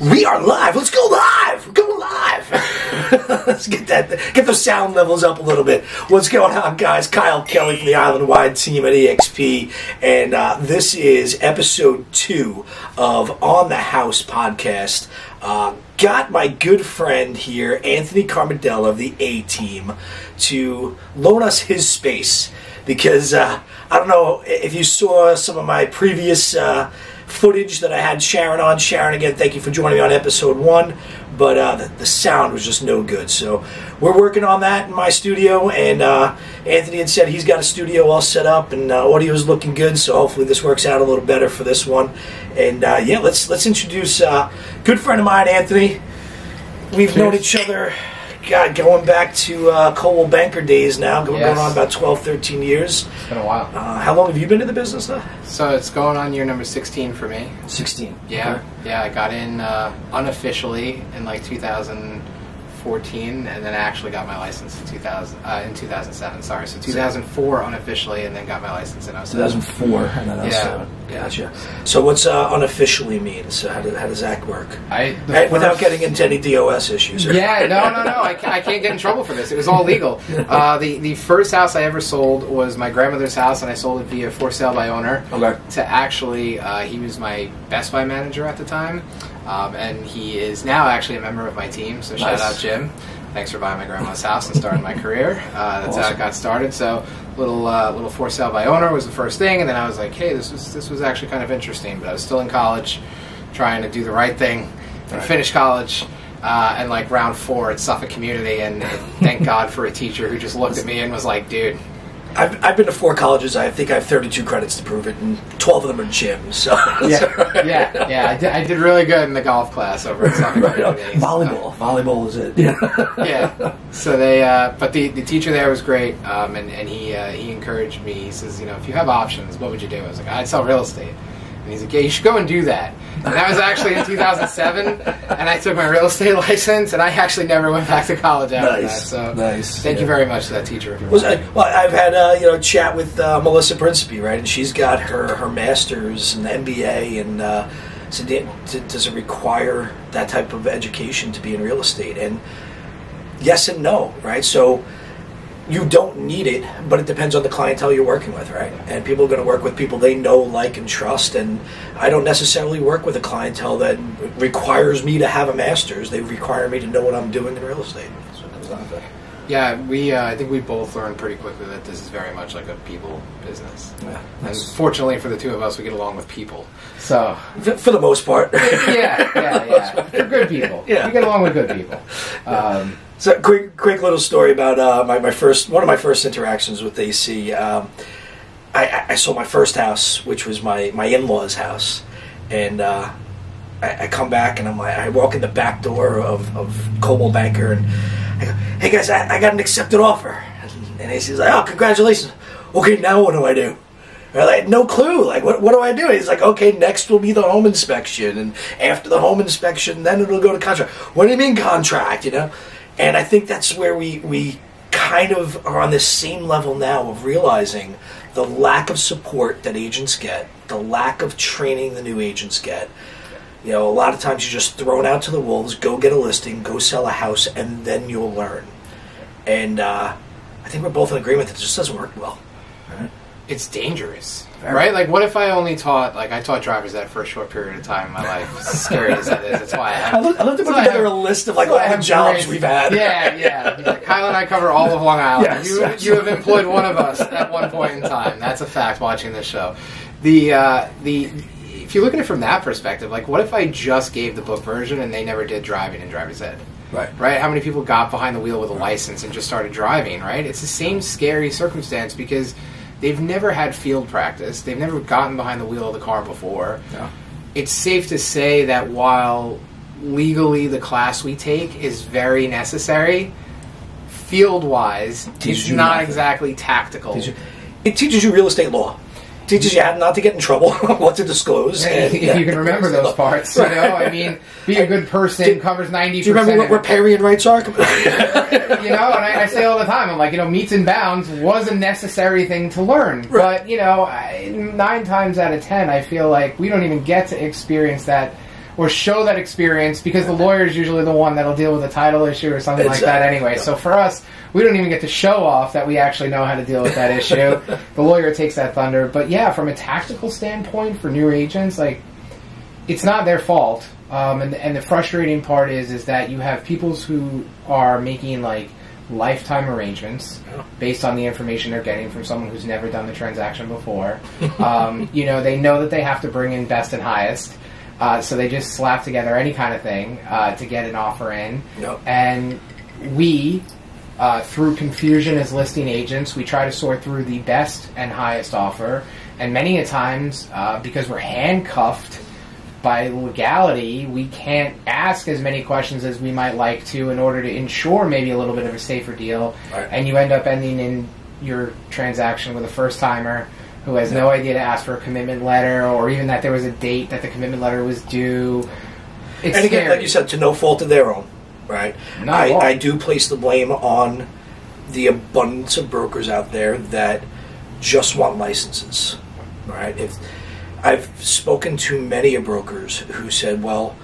We are live. Let's go live. We're live. Let's get that, get those sound levels up a little bit. What's going on, guys? Kyle Kelly from the Island Wide team at EXP, and uh, this is episode two of On the House podcast. Uh, got my good friend here, Anthony Camardella of the A team, to loan us his space because uh, I don't know if you saw some of my previous uh, footage that I had Sharon on. Sharon, again, thank you for joining me on episode one. But uh, the, the sound was just no good. So we're working on that in my studio. And uh, Anthony had said he's got a studio all set up and uh, audio is looking good. So hopefully this works out a little better for this one. And uh, yeah, let's let's introduce uh, good friend of mine, Anthony. We've known each other. God, going back to uh, Coldwell Banker days now, going, Yes. on about 12, 13 years. It's been a while. Uh, how long have you been in the business now? So it's going on year number 16 for me. 16. Yeah, yeah. I got in uh, unofficially in like 2014, and then I actually got my license in 2000 uh, in 2007. Sorry, so 2004 unofficially, and then got my license in 07. 2004 and then Yeah. 07. Gotcha. So what's uh, unofficially mean? So how, do, how does that work? I Hey, without getting into any DOS issues. Yeah, no, no, no. I can't, I can't get in trouble for this. It was all legal. Uh, the the first house I ever sold was my grandmother's house, and I sold it via for sale by owner. Okay. To actually, uh, he was my Best Buy manager at the time, um, and he is now actually a member of my team. So shout out Jim. Thanks for buying my grandma's house and starting my career. Uh, that's how Awesome. it got started. So little uh, little for sale by owner was the first thing, and then I was like, hey, this was this was actually kind of interesting. But I was still in college, trying to do the right thing and Right. finish college. Uh, and like round four at Suffolk Community, and thank God for a teacher who just looked at me and was like, "Dude, I've, I've been to four colleges. I think I have 32 credits to prove it, and 12 of them are gyms. So yeah, yeah, yeah." I did, I did really good in the golf class over at Right. Community. Volleyball. Volleyball is it. Yeah. yeah. So they, uh, but the, the teacher there was great, um, and and he uh, he encouraged me. He says, you know, if you have options, what would you do? I was like, I'd sell real estate. And he's like, yeah, you should go and do that. And that was actually in 2007, and I took my real estate license, and I actually never went back to college after Nice. that. So Nice. thank you very much to that teacher. Was. I, well, I've had uh, you know chat with uh, Melissa Principe, right? And she's got her her masters and MBA, and uh, so does it require that type of education to be in real estate? And yes and no, right? So you don't need it, but it depends on the clientele you're working with, right? And people are going to work with people they know, like, and trust. And I don't necessarily work with a clientele that requires me to have a master's. They require me to know what I'm doing in real estate. That's what it comes down to. Yeah, we. Uh, I think we both learned pretty quickly that this is very much like a people business. Yeah, And fortunately for the two of us, we get along with people. So For for the most part. yeah, yeah, yeah. For good people. Yeah. we get along with good people. Um, So, quick, quick little story about uh, my, my first one of my first interactions with AC. Um, I, I- sold my first house, which was my my in laws' house, and uh, I, I come back and I'm like, I walk in the back door of of Coldwell Banker, and I go, "Hey guys, I, I got an accepted offer," and AC's like, "Oh, congratulations! Okay, now what do I do?" I had no clue. Like, what, what do I do? He's like, okay, next will be the home inspection, and after the home inspection, then it'll go to contract. What do you mean contract? You know, and I think that's where we we kind of are on this same level now of realizing the lack of support that agents get, the lack of training the new agents get. You know, a lot of times you're just thrown out to the wolves. Go get a listing, go sell a house, and then you'll learn. And uh, I think we're both in agreement that it just doesn't work well. it's dangerous, Very. right? Like, what if I only taught like I taught driver's that for a short period of time in my life? As scary as that is, that's why I have. I love, I love to put that's why I together a list of like that's all I the have jobs great- we've had. Yeah, yeah. Like, Kyle and I cover all of Long Island. Yes, you, you have employed one of us at one point in time. That's a fact. Watching this show, the uh, the if you look at it from that perspective, like, what if I just gave the book version and they never did driving in driver's ed? Right. right? How many people got behind the wheel with a license and just started driving, right? It's the same scary circumstance because they've never had field practice. They've never gotten behind the wheel of the car before. Yeah. It's safe to say that while legally the class we take is very necessary, field wise, it's not nothing. exactly tactical. It teaches you real estate law. Teaches you how not to get in trouble, what to disclose. and- if you can remember those parts, you know, I mean, be a good person covers ninety Do you remember what riparian rights are? you know, and I, I say all the time, I'm like, you know, meets and bounds was a necessary thing to learn, but you know, I, nine times out of ten, I feel like we don't even get to experience that or show that experience because the lawyer is usually the one that'll deal with a title issue or something like that anyway. So for us, we don't even get to show off that we actually know how to deal with that issue. the lawyer takes that thunder. But yeah, from a tactical standpoint for new agents, like it's not their fault. Um, and, and the frustrating part is is that you have people who are making like lifetime arrangements based on the information they're getting from someone who's never done the transaction before. um, you know, they know that they have to bring in best and highest, uh, so they just slap together any kind of thing uh, to get an offer in. Yep. And we, uh, through confusion as listing agents, we try to sort through the best and highest offer. And many a times, uh, because we're handcuffed by legality, we can't ask as many questions as we might like to in order to ensure maybe a little bit of a safer deal. Right. And you end up ending in your transaction with a first timer who has no idea to ask for a commitment letter or even that there was a date that the commitment letter was due. It's and again, scary. like you said, to no fault of their own, right? Not I. I do place the blame on the abundance of brokers out there that just want licenses, right? If I've spoken to many of brokers who said, well,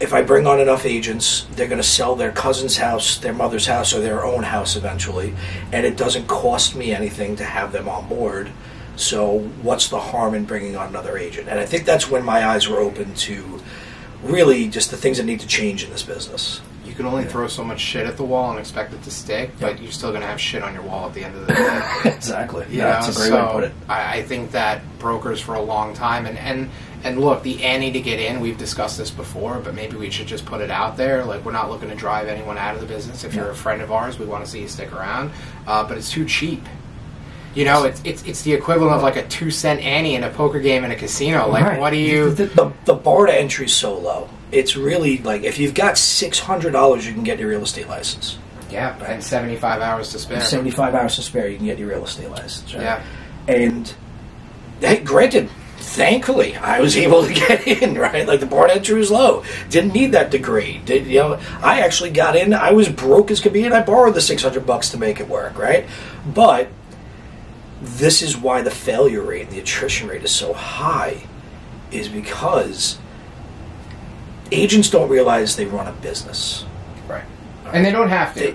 if I bring on enough agents, they're going to sell their cousin's house, their mother's house, or their own house eventually, and it doesn't cost me anything to have them on board. So, what's the harm in bringing on another agent? And I think that's when my eyes were open to really just the things that need to change in this business. You can only throw so much shit at the wall and expect it to stick, but you're still going to have shit on your wall at the end of the day. exactly. You know, so I, I think that brokers for a long time, and, and and look, the ante to get in, we've discussed this before, but maybe we should just put it out there. Like we're not looking to drive anyone out of the business. If you're a friend of ours, we want to see you stick around, uh, but it's too cheap. You know, it's, it's it's the equivalent of like a two cent ante in a poker game in a casino. Like, Right. what do you? The, the, the bar to entry is so low. It's really like if you've got six hundred dollars, you can get your real estate license. Yeah, and seventy five hours to spare. Seventy-five hours to spare, you can get your real estate license. Right? Yeah. And hey, granted, thankfully, I was able to get in. Right, like the bar to entry was low. Didn't need that degree. Did you know? I actually got in. I was broke as could be, and I borrowed the six hundred bucks to make it work. Right, but this is why the failure rate, and the attrition rate is so high, is because agents don't realize they run a business. Right. And they don't have to. They-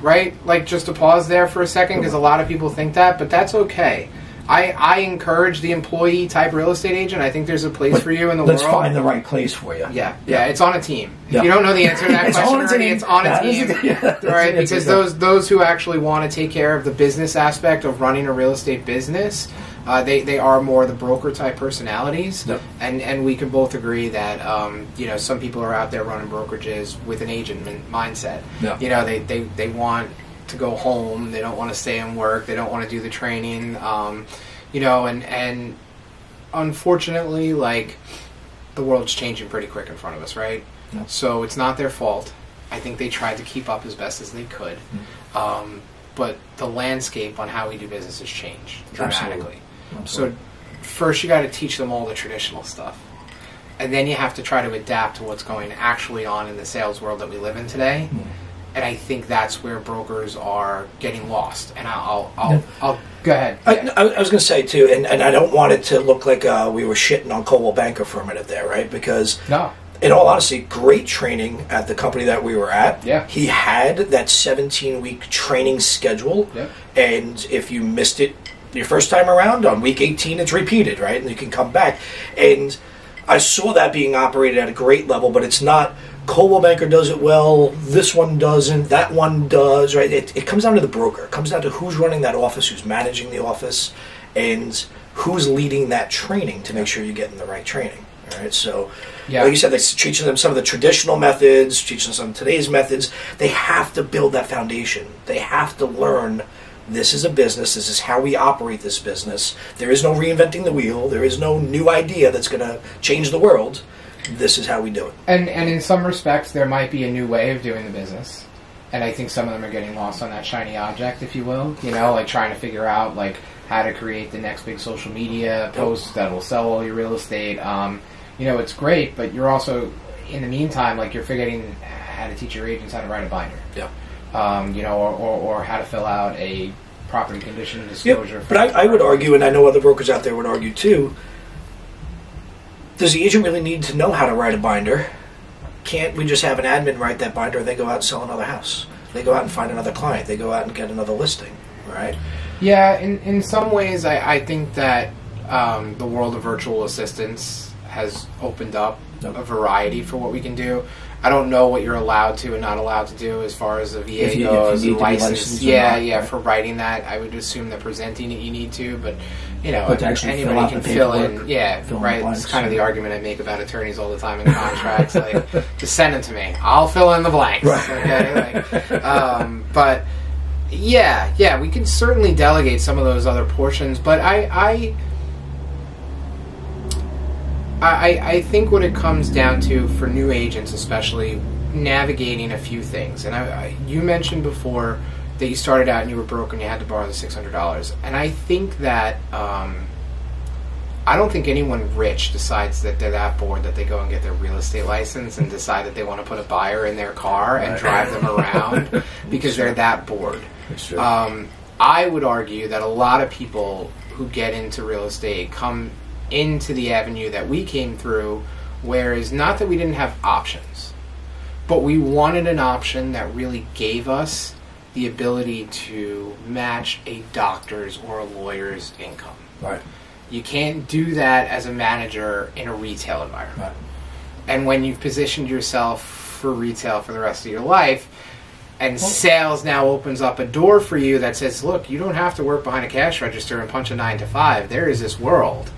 right? Like, just to pause there for a second, because a lot of people think that, but that's okay. I, I encourage the employee type real estate agent. I think there's a place for you in the world. Let's find the right place for you. yeah, yeah, it's on a team. If Yeah. you don't know the answer to that It's question on already, it's on a That is- team. yeah, that's right? Because yeah. those those who actually want to take care of the business aspect of running a real estate business, uh, they they are more the broker type personalities, Yep. and and we can both agree that um, you know some people are out there running brokerages with an agent mindset. Yeah. You know, they, they they want to go home. They don't want to stay and work. They don't want to do the training. Um, you know, and and unfortunately, like the world's changing pretty quick in front of us, right? Yeah. So it's not their fault. I think they tried to keep up as best as they could. Mm-hmm. Um, but the landscape on how we do business has changed dramatically. Absolutely. So first you got to teach them all the traditional stuff. And then you have to try to adapt to what's going actually on in the sales world that we live in today. Mm-hmm. And I think that's where brokers are getting lost. And I'll, I'll, Yeah. I'll, I'll go ahead. I, Yeah. I, was going to say too, and, and I don't want it to look like uh, we were shitting on Coldwell Banker for a minute there, right? Because no. in all honesty, great training at the company that we were at. Yeah. He had that 17 week training schedule. Yep. And if you missed it your first time around, on week 18, it's repeated, right? And you can come back. And I saw that being operated at a great level, but it's not. Coldwell Banker does it well. This one doesn't. That one does. Right? It, it comes down to the broker. It comes down to who's running that office, who's managing the office, and who's leading that training to make sure you're getting the right training. All right. So, Yeah. like you said, they're teaching them some of the traditional methods, teaching them some of today's methods. They have to build that foundation. They have to learn. This is a business. This is how we operate this business. There is no reinventing the wheel. There is no new idea that's going to change the world. This is how we do it. And and in some respects, there might be a new way of doing the business, and I think some of them are getting lost on that shiny object, if you will. You know, like trying to figure out like how to create the next big social media post that will sell all your real estate. Um, you know, it's great, but you're also in the meantime like you're forgetting how to teach your agents how to write a binder. Yeah. Um, you know, or, or, or how to fill out a property condition disclosure. but I, I would argue, and I know other brokers out there would argue too. Does the agent really need to know how to write a binder? can't we just have an admin write that binder and they go out and sell another house? They go out and find another client. They go out and get another listing, right? Yeah, in, in some ways, I, I think that um, the world of virtual assistants has opened up Yep. a variety for what we can do. I don't know what you're allowed to and not allowed to do as far as the VA If you- if you goes. to be license. yeah, not, yeah. right. For writing that, I would assume that presenting it you need to, but you know, But actually anybody can fill in. Yeah, fill right. It's kind of the argument I make about attorneys all the time in contracts. like, just send it to me. I'll fill in the blanks. Right. Okay. Like, um, but yeah, yeah, we can certainly delegate some of those other portions, but I, I, I, I think what it comes down to for new agents, especially navigating a few things, and I, I, you mentioned before that you started out and you were broke and you had to borrow the six hundred dollars, and I think that. Um, I don't think anyone rich decides that they're that bored that they go and get their real estate license and decide that they want to put a buyer in their car and Right. drive them around because they're that bored. True. Um, I would argue that a lot of people who get into real estate come into the avenue that we came through, whereas not that we didn't have options, but we wanted an option that really gave us the ability to match a doctor's or a lawyer's income. Right. You can't do that as a manager in a retail environment. Right. And when you've positioned yourself for retail for the rest of your life, and sales now opens up a door for you that says, look, you don't have to work behind a cash register and punch a nine to five. There is this world.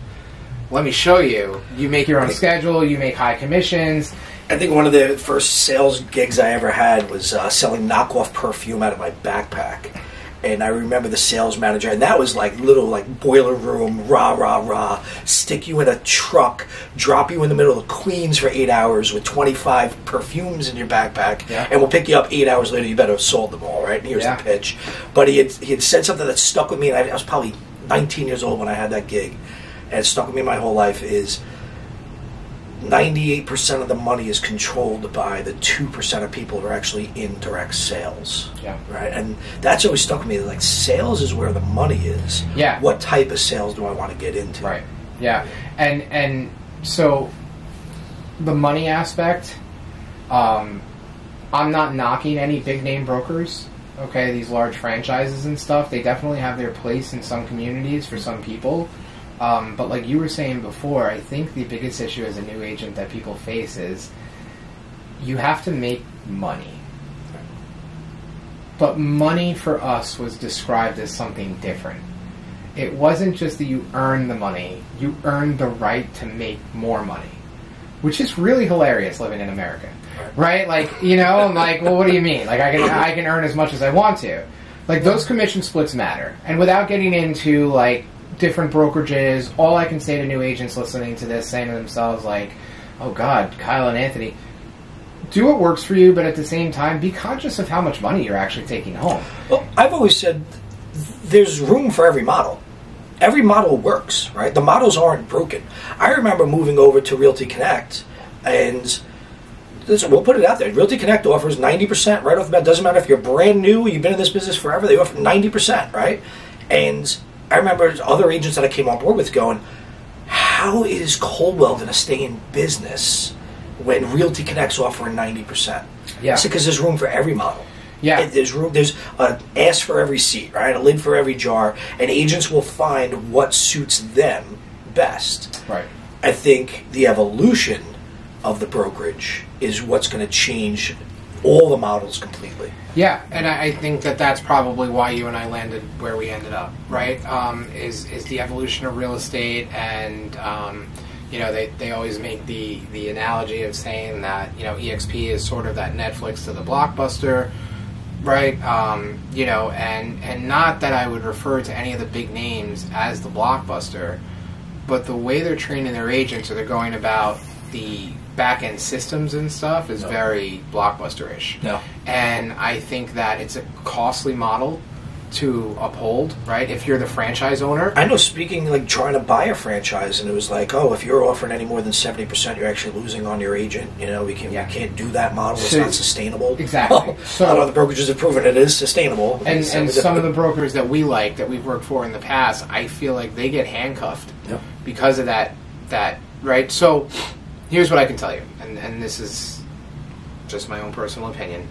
Let me show you. You make your own schedule, you make high commissions. I think one of the first sales gigs I ever had was uh, selling knockoff perfume out of my backpack. And I remember the sales manager, and that was like little like boiler room, rah rah rah. Stick you in a truck, drop you in the middle of Queens for eight hours with twenty five perfumes in your backpack, Yeah. and we'll pick you up eight hours later. You better have sold them all, right? And here's Yeah. the pitch. But he had he had said something that stuck with me, and I, I was probably nineteen years old when I had that gig, and it stuck with me my whole life. Is 98% of the money is controlled by the 2% of people who are actually in direct sales. Yeah. Right? And that's always stuck with me. Like, sales is where the money is. Yeah. What type of sales do I want to get into? Right. Yeah. And and so the money aspect, um, I'm not knocking any big name brokers. Okay, these large franchises and stuff, they definitely have their place in some communities for some people. Um, but like you were saying before, I think the biggest issue as a new agent that people face is you have to make money. But money for us was described as something different it wasn't just that you earn the money, you earn the right to make more money. Which is really hilarious living in America. Right? Like, you know, I'm like, well what do you mean? Like I can I can earn as much as I want to. Like those commission splits matter. And without getting into like different brokerages, all I can say to new agents listening to this saying to themselves like, Oh God, Kyle and Anthony, do what works for you, but at the same time be conscious of how much money you're actually taking home. Well, I've always said there's room for every model. Every model works, right? The models aren't broken. I remember moving over to Realty Connect, and we'll put it out there. Realty Connect offers 90% right off the bat. Doesn't matter if you're brand new, you've been in this business forever, they offer 90%, right? And I remember other agents that I came on board with going, how is Coldwell going to stay in business when Realty Connect's offering 90%? Yeah. because there's room for every model. Yeah. There's room. There's an ass for every seat, right? A lid for every jar, and agents will find what suits them best. Right. I think the evolution of the brokerage is what's going to change all the models completely. Yeah, and I, think that that's probably why you and I landed where we ended up, right? Um, is is the evolution of real estate, and um, you know they, they always make the the analogy of saying that you know EXP is sort of that Netflix to the blockbuster, right? Um, you know, and and not that I would refer to any of the big names as the blockbuster, but the way they're training their agents or they're going about the back end systems and stuff is No. very blockbuster-ish. No. And I think that it's a costly model to uphold, right? If you're the franchise owner. I know speaking like trying to buy a franchise, and it was like, oh, if you're offering any more than seventy percent, you're actually losing on your agent. You know, we can Yeah. we can't do that model. It's So- not sustainable. Exactly. So, a lot of the brokerages have proven it is sustainable. and, So and some of the brokers that we like that we've worked for in the past, I feel like they get handcuffed Yep. because of that that right. So here's what I can tell you, and and this is just my own personal opinion.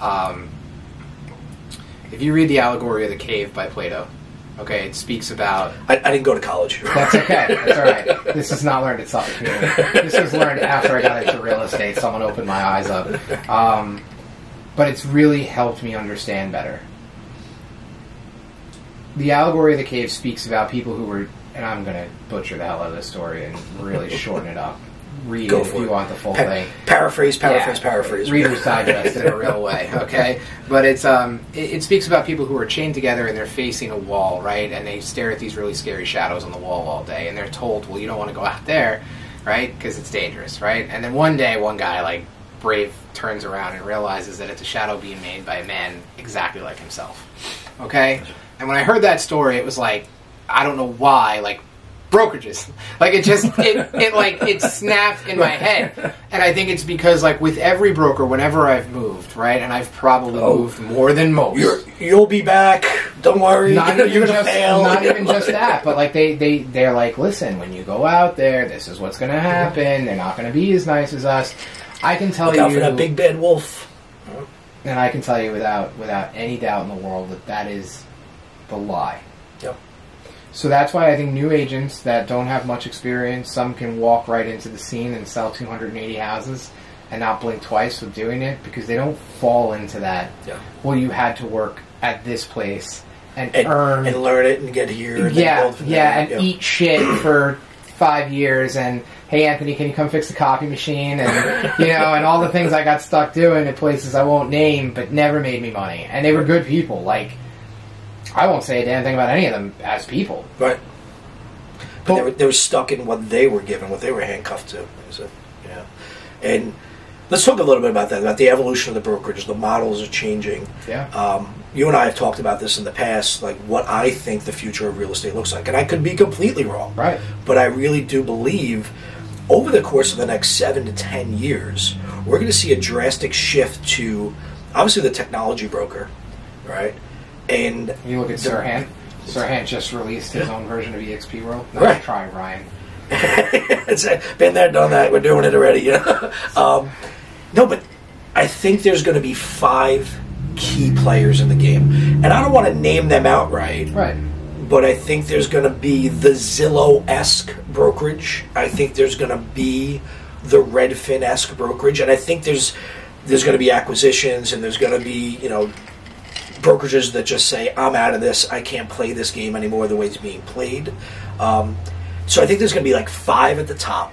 Um, if you read the allegory of the cave by Plato, okay, it speaks about I, I didn't go to college. that's okay. That's all right. This is not learned at Suffolk. This was learned after I got into real estate. Someone opened my eyes up. Um, but it's really helped me understand better. The allegory of the cave speaks about people who were, and I'm going to butcher the hell out of this story and really shorten it up. Read Go it if you it. want the full Pa- thing. paraphrase, paraphrase, Yeah, paraphrase. Reader's Digest in a real way, okay? But it's um, it, it speaks about people who are chained together and they're facing a wall, right? And they stare at these really scary shadows on the wall all day, and they're told, well, you don't want to go out there, right? Because it's dangerous, right? And then one day, one guy like brave turns around and realizes that it's a shadow being made by a man exactly like himself, okay? And when I heard that story, it was like, I don't know why, like brokerages. Like it just it, it like it snapped in my head. And I think it's because like with every broker, whenever I've moved, right, and I've probably Oh. moved more than most. You're, you'll be back. Don't worry. not You're even just fail. not even just that, but like they they they're like, listen, when you go out there, this is what's going to mm-hmm. happen. They're not going to be as nice as us. I can tell Look you, out for that big bad wolf. and I can tell you without without any doubt in the world that that is the lie. Yep. So that's why I think new agents that don't have much experience, some can walk right into the scene and sell 280 houses and not blink twice with doing it because they don't fall into that. Yeah. Well, you had to work at this place and, And, earn. and learn it and get here. And yeah, yeah, and eat shit for five years and hey Anthony, can you come fix the copy machine and you know and all the things I got stuck doing at places I won't name but never made me money and they were good people like I won't say a damn thing about any of them as people Right. But they were, they were stuck in what they were given, what they were handcuffed to. So, yeah. And let's talk a little bit about that, about the evolution of the brokerage. The models are changing. yeah Um, you and I have talked about this in the past, like what I think the future of real estate looks like. And I could be completely wrong. right But I really do believe over the course of the next seven to ten years, we're going to see a drastic shift to obviously the technology broker, right? And you look at the- Serhant Serhant just released his own version of EXP World not Right. try Ryan it's uh, been there, done that. We're doing it already. You know? um, no, but I think there's going to be five key players in the game, and I don't want to name them outright. right But I think there's going to be the Zillow esque brokerage. I think there's going to be the Redfin esque brokerage, and I think there's there's going to be acquisitions, and there's going to be you know brokerages that just say I'm out of this. I can't play this game anymore the way it's being played. Um, so I think there's going to be like five at the top.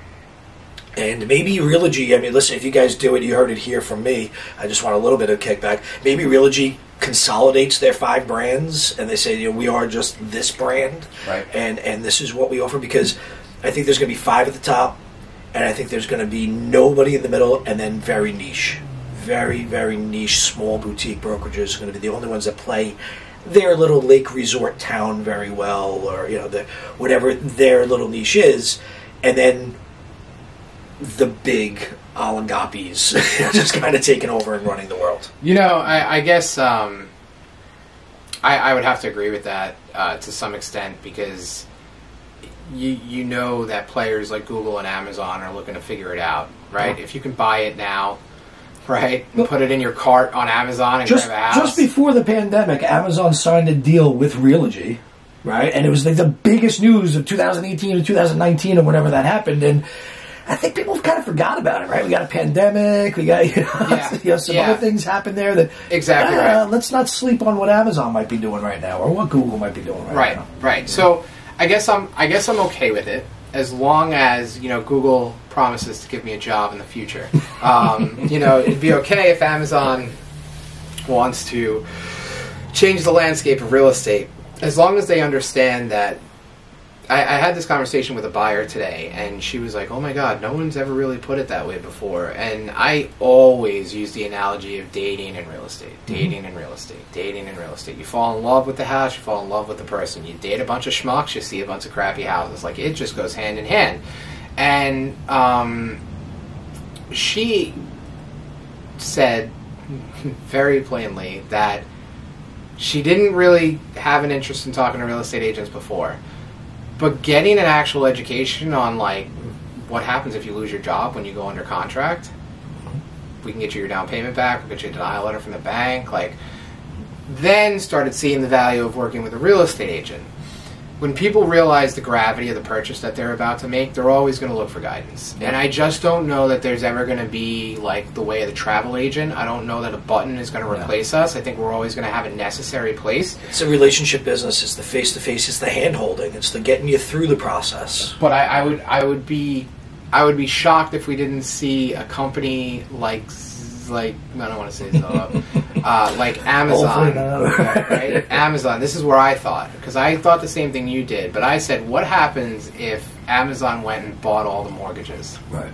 And maybe Realogy, I mean, listen, if you guys do it, you heard it here from me. I just want a little bit of kickback. Maybe Realogy consolidates their five brands and they say, you know, we are just this brand. Right. And, and this is what we offer because I think there's going to be five at the top and I think there's going to be nobody in the middle and then very niche. Very, very niche, small boutique brokerages are going to be the only ones that play their little lake resort town very well or, you know, the, whatever their little niche is. And then the big oligopes just kind of taking over and running the world. You know, I, I guess um, I, I would have to agree with that uh, to some extent because you you know that players like Google and Amazon are looking to figure it out, right? If you can buy it now, right, and put it in your cart on Amazon and Just, grab a house. just before the pandemic, Amazon signed a deal with Realogy, right? And it was like the biggest news of 2018 or 2019 or whenever that happened. And I think people kind of forgot about it, right? We got a pandemic, we got you know, Yeah. you know, some Yeah. other things happened there that Exactly uh, right. Let's not sleep on what Amazon might be doing right now or what Google might be doing right, right, now. Right, right. So I guess I'm I guess I'm okay with it as long as you know Google promises to give me a job in the future. Um, you know, it'd be okay if Amazon wants to change the landscape of real estate as long as they understand that. I, I had this conversation with a buyer today, and she was like, "Oh my God, no one's ever really put it that way before." And I always use the analogy of dating in real estate, dating in real estate, dating in real estate. You fall in love with the house, you fall in love with the person. You date a bunch of schmucks, you see a bunch of crappy houses. Like it just goes hand in hand. And um, she said very plainly that she didn't really have an interest in talking to real estate agents before but getting an actual education on like what happens if you lose your job when you go under contract we can get you your down payment back. We'll get you a denial letter from the bank. Like, then started seeing the value of working with a real estate agent. When people realize the gravity of the purchase that they're about to make, they're always going to look for guidance. And I just don't know that there's ever going to be like the way of the travel agent. I don't know that a button is going to Yeah. replace us. I think we're always going to have a necessary place. It's a relationship business. It's the face to face. It's the hand holding. It's the getting you through the process. But I, I would I would be I would be shocked if we didn't see a company like like I don't want to say Zillow, uh, like Amazon, right? Amazon. This is where I thought because I thought the same thing you did, but I said, what happens if Amazon went and bought all the mortgages? Right.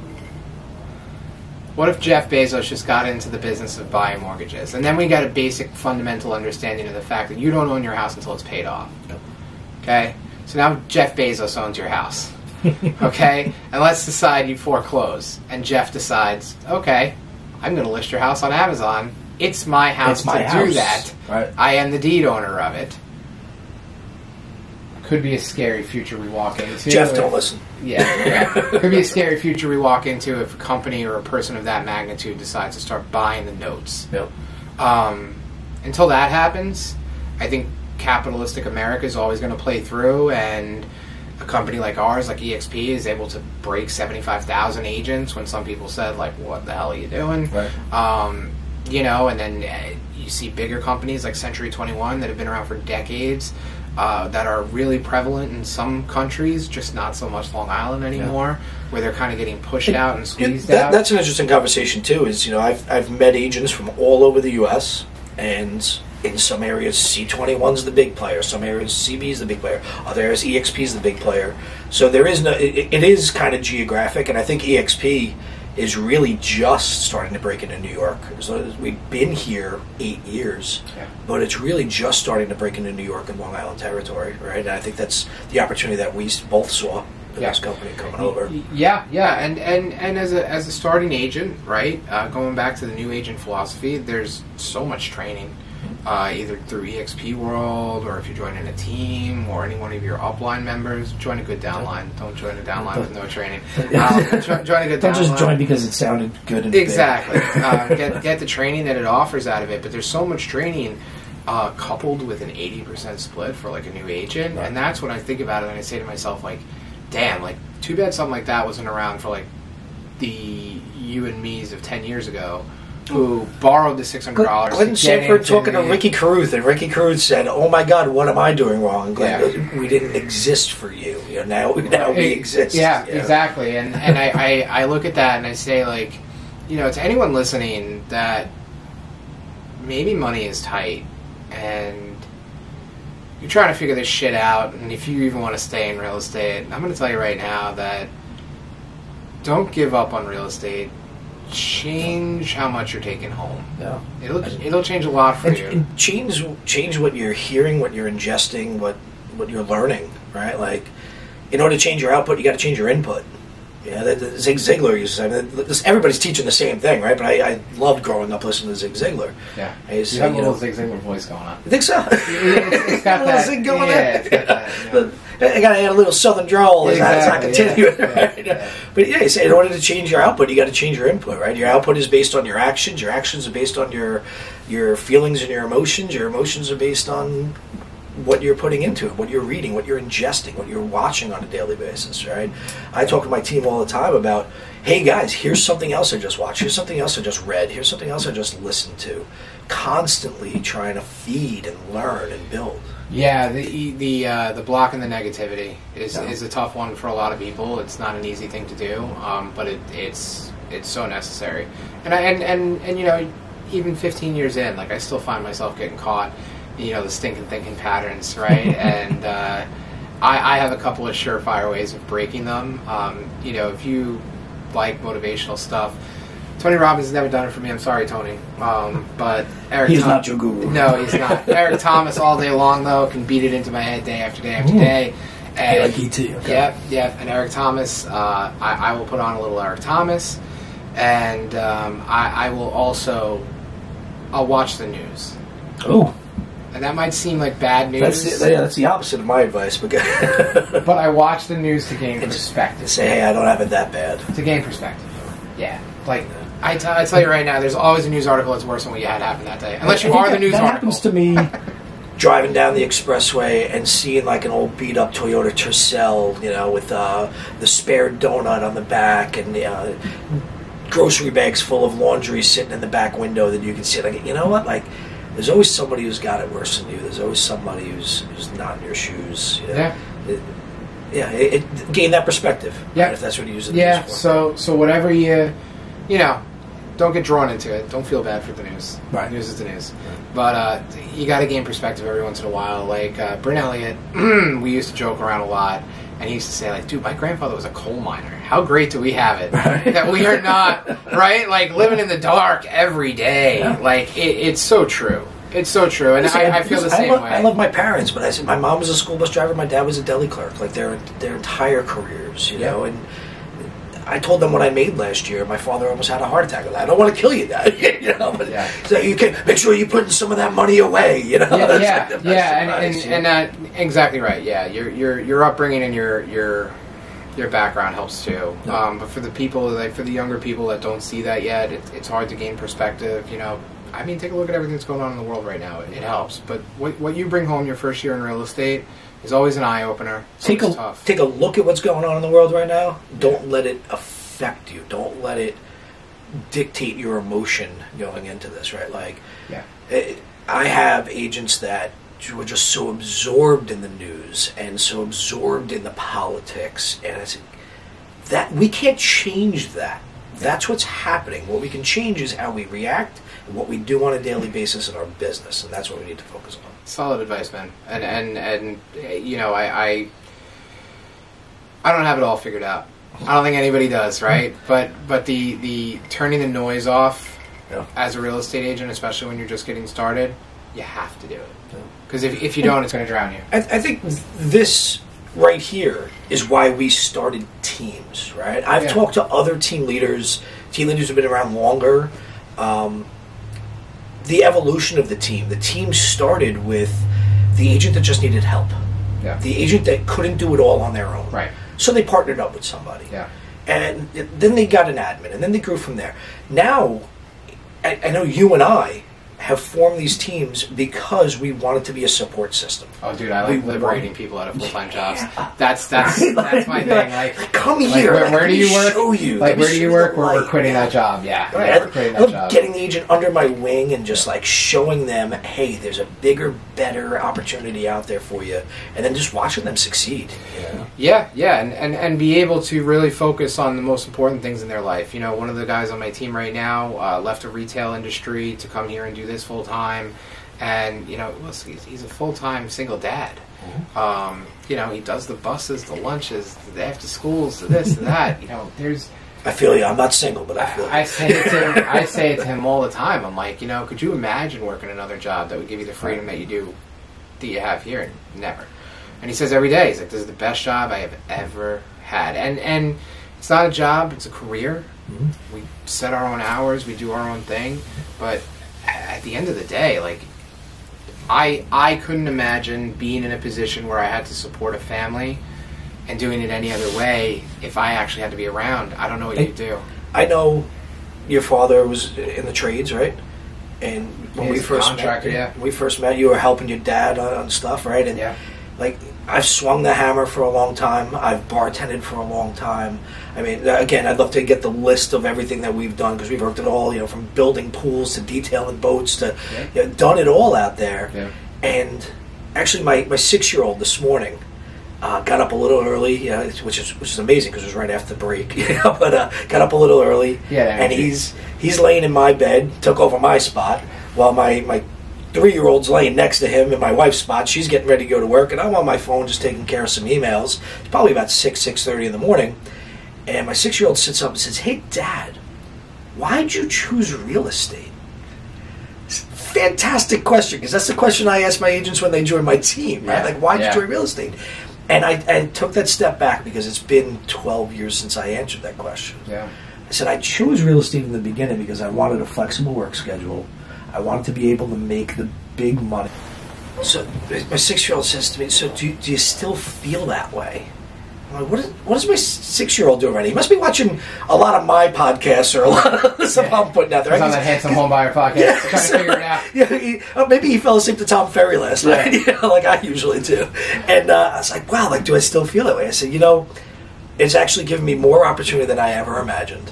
What if Jeff Bezos just got into the business of buying mortgages, and then we got a basic fundamental understanding of the fact that you don't own your house until it's paid off. Yep. Okay, so now Jeff Bezos owns your house. okay, and let's decide you foreclose, and Jeff decides, okay, I'm going to list your house on Amazon. It's my house It's my to house. do that. Right. I am the deed owner of it. Could be a scary future we walk into. Jeff, if- don't listen. yeah, yeah. Could be a scary future we walk into if a company or a person of that magnitude decides to start buying the notes. Yep. Um, until that happens, I think capitalistic America is always going to play through, and a company like ours, like EXP, is able to break 75,000 agents when some people said, like, what the hell are you doing? Right. Um, you know, and then uh, you see bigger companies like Century 21 that have been around for decades. Uh, that are really prevalent in some countries, just not so much Long Island anymore, where they're kind of getting pushed out and Yeah, squeezed that- out. That's an interesting conversation too. Is you know I've I've met agents from all over the U.S. and in some areas C21 is the big player, some areas CB is the big player, other areas EXP is the big player. So there is no it, it is kind of geographic, and I think EXP is really just starting to break into New York. So we've been here eight years, Yeah. but it's really just starting to break into New York and Long Island territory, right? And I think that's the opportunity that we both saw in Yeah. this company coming over. Yeah, yeah, and and and as a as a starting agent, right? Uh, going back to the new agent philosophy, there's so much training, uh, either through EXP World or if you're joining a team or any one of your upline members, join a good downline. Don't join a downline with no training. Um, jo- join a good Don't just join because it sounded good and big. Exactly. uh, get get the training that it offers out of it, but there's so much training uh, coupled with an 80% split for like a new agent, Right. and that's when I think about it and I say to myself like, damn, like too bad something like that wasn't around for like the you and me's of 10 years ago who borrowed the $600 Glenn to get Sanford talking to Ricky Carruth, and Ricky Carruth said, "Oh my God, what am I doing wrong?" And Glenn, Yeah. we didn't exist for you. You know, now now we exist. Yeah, you know. exactly. And and I, I, I look at that and I say like, you know, to anyone listening that maybe money is tight and you're trying to figure this shit out and if you even want to stay in real estate, I'm gonna tell you right now that don't give up on real estate. Change how much you're taking home. Yeah. It'll it'll change a lot for And, you. and change change what you're hearing, what you're ingesting, what what you're learning. Right, like in order to change your output, you got to change your input. Yeah, that, that Zig Ziglar used to say. I mean, this, everybody's teaching the same thing, right? But I, I loved growing up listening to Zig Ziglar. Yeah. I used You have a little know, Zig Ziglar voice going on. I think so. It's, it's got that. zing going yeah, there. It's got that, yeah. I got to add a little southern drawl as I- as I Exactly, continue. yeah, yeah, right? yeah. But yeah, you say in order to change your output, you got to change your input, right? Your output is based on your actions. Your actions are based on your your feelings and your emotions. Your emotions are based on what you're putting into it, what you're reading, what you're ingesting, what you're watching on a daily basis, right? I talk to my team all the time about, hey guys, here's something else I just watched. Here's something else I just read. Here's something else I just listened to. Constantly trying to feed and learn and build. Yeah, the the uh, the block and the negativity is, Yeah. is a tough one for a lot of people. It's not an easy thing to do, um, but it, it's it's so necessary. And I, and, and and you know, even 15 years in, like I still find myself getting caught, you know, the stinking thinking patterns, right? and uh, I, I have a couple of surefire ways of breaking them. Um, you know, if you like motivational stuff. Tony Robbins has never done it for me. I'm sorry, Tony. Um, but Eric He's Tom- not your guru. No, he's not. Eric Thomas all day long though can beat it into my head day after day after Mm. day. Hey, And like ET. Okay. Yep, yep. And Eric Thomas, uh, I, I will put on a little Eric Thomas, and um, I, I will also, I'll watch the news. Oh, And that might seem like bad news, That's the, yeah, that's the opposite of my advice. Because but I watch the news to gain perspective. say, hey, I don't have it that bad. To gain perspective. Yeah, like I tell, I tell you right now, there's always a news article that's worse than what you had happen that day. Unless you I think are the that- news that article. happens to me. driving down the expressway and seeing like an old beat up Toyota Tercel, you know, with uh, the spare donut on the back and uh, grocery bags full of laundry sitting in the back window that you can see. Like, you know what? Like, there's always somebody who's got it worse than you. There's always somebody who's who's not in your shoes. You know? Yeah. It, yeah, it, it gain that perspective. Yeah. right, if that's what you use it Yeah, for. so so whatever you, you know, don't get drawn into it. Don't feel bad for the news. Right. News is the news. But uh, you got to gain perspective every once in a while. Like uh, Bryn Elliott, we used to joke around a lot, and he used to say like, "Dude, my grandfather was a coal miner. How great do we have it that we are not right? Like living in the dark every day. Yeah. Like it, it's so true. It's so true, and Listen, I, I feel the same love, way. I love my parents, but I said my mom was a school bus driver, my dad was a deli clerk, like their their entire careers, you Yeah. know. And I told them what I made last year. My father almost had a heart attack. I don't want to kill you, Dad. you know, but Yeah. so you can make sure you're putting some of that money away. You know, yeah, That's yeah, like yeah, and, and, and that exactly right. Yeah, your your your upbringing and your your your background helps too. Yeah. Um, but for the people, like for the younger people that don't see that yet, it, it's hard to gain perspective. You know, I mean, take a look at everything that's going on in the world right now. It, it helps. But what what you bring home your first year in real estate is always an eye opener. It's Take a- tough. take a look at what's going on in the world right now. Don't let it affect you. Don't let it dictate your emotion going into this. Right, like. yeah, Eh, I have agents that were just so absorbed in the news and so absorbed in the politics, and it's that we can't change that. That's what's happening. What we can change is how we react and what we do on a daily basis in our business, and that's what we need to focus on. Solid advice, man. And and and you know, I, I I don't have it all figured out. I don't think anybody does, right? But but the the turning the noise off Yeah. as a real estate agent, especially when you're just getting started, you have to do it. Because if, if you don't, it's going to drown you. I, I think this right here is why we started teams, right? I've Yeah. talked to other team leaders, team leaders who've been around longer. Um, the evolution of the team. The team started with the agent that just needed help, Yeah. the agent that couldn't do it all on their own. Right. So they partnered up with somebody. Yeah. And then they got an admin, and then they grew from there. Now, I, I know you and I have formed these teams because we wanted to be a support system. Oh, dude, I We like liberating want- people out of full time jobs. Yeah. That's that's Right? that's my thing. Like, come like, here. where, where do you work? Show you. Like, where do you work? We're, we're quitting that job. Yeah, Right. yeah, we're quitting that job. getting the agent under my wing and just like showing them, hey, there's a bigger, better opportunity out there for you, and then just watching them succeed. Know? Yeah, yeah, and, and, and be able to really focus on the most important things in their life. You know, one of the guys on my team right now uh, left the retail industry to come here and do this full time, and you know, listen, he's, he's a full time single dad. Um, you know, he does the buses, the lunches, the after schools, this and that. You know, there's I feel you. I'm not single, but I feel you. I say it to him, I say it to him all the time. I'm like, you know, could you imagine working another job that would give you the freedom that you do, that you have here? Never. And he says every day, he's like, this is the best job I have ever had. And and it's not a job, it's a career. Mhm. We set our own hours, we do our own thing, but at the end of the day, like. I, I couldn't imagine being in a position where I had to support a family and doing it any other way if I actually had to be around. I don't know what you'd do. I know your father was in the trades, right? And when He's we first met, yeah. when we first met, you were helping your dad on, on stuff, right? And Yeah. like I've swung the hammer for a long time. I've bartended for a long time. I mean, again, I'd love to get the list of everything that we've done because we've worked it all. You know, from building pools to detailing boats to Yeah. you know, done it all out there. Yeah. And actually, my, my six year old this morning uh, got up a little early, you know, which is which is amazing because it was right after the break. You know, but uh, got up a little early. Yeah, and he's he's laying in my bed, took over my spot, while my my three year old's laying next to him in my wife's spot. She's getting ready to go to work, and I'm on my phone just taking care of some emails. It's probably about six six thirty in the morning, and my six year old sits up and says, "Hey, Dad, why'd you choose real estate?" Fantastic question because that's the question I ask my agents when they join my team. Right? Yeah, Like, why'd yeah. you join real estate? And I, I took that step back because it's been 12 years since I answered that question. Yeah. I said I chose real estate in the beginning because I wanted a flexible work schedule. I wanted to be able to make the big money. So my six year old says to me, "So do, do you still feel that way?" I'm like, what is, what is my six year old doing right now? He must be watching a lot of my podcasts or a lot of the stuff I'm putting out there. He's on that handsome home buyer podcast, trying to figure it out. Yeah, he, uh, maybe he fell asleep to Tom Ferry last night, you know, like I usually do. And uh, I was like, wow, like, do I still feel that way? I said, you know, it's actually given me more opportunity than I ever imagined.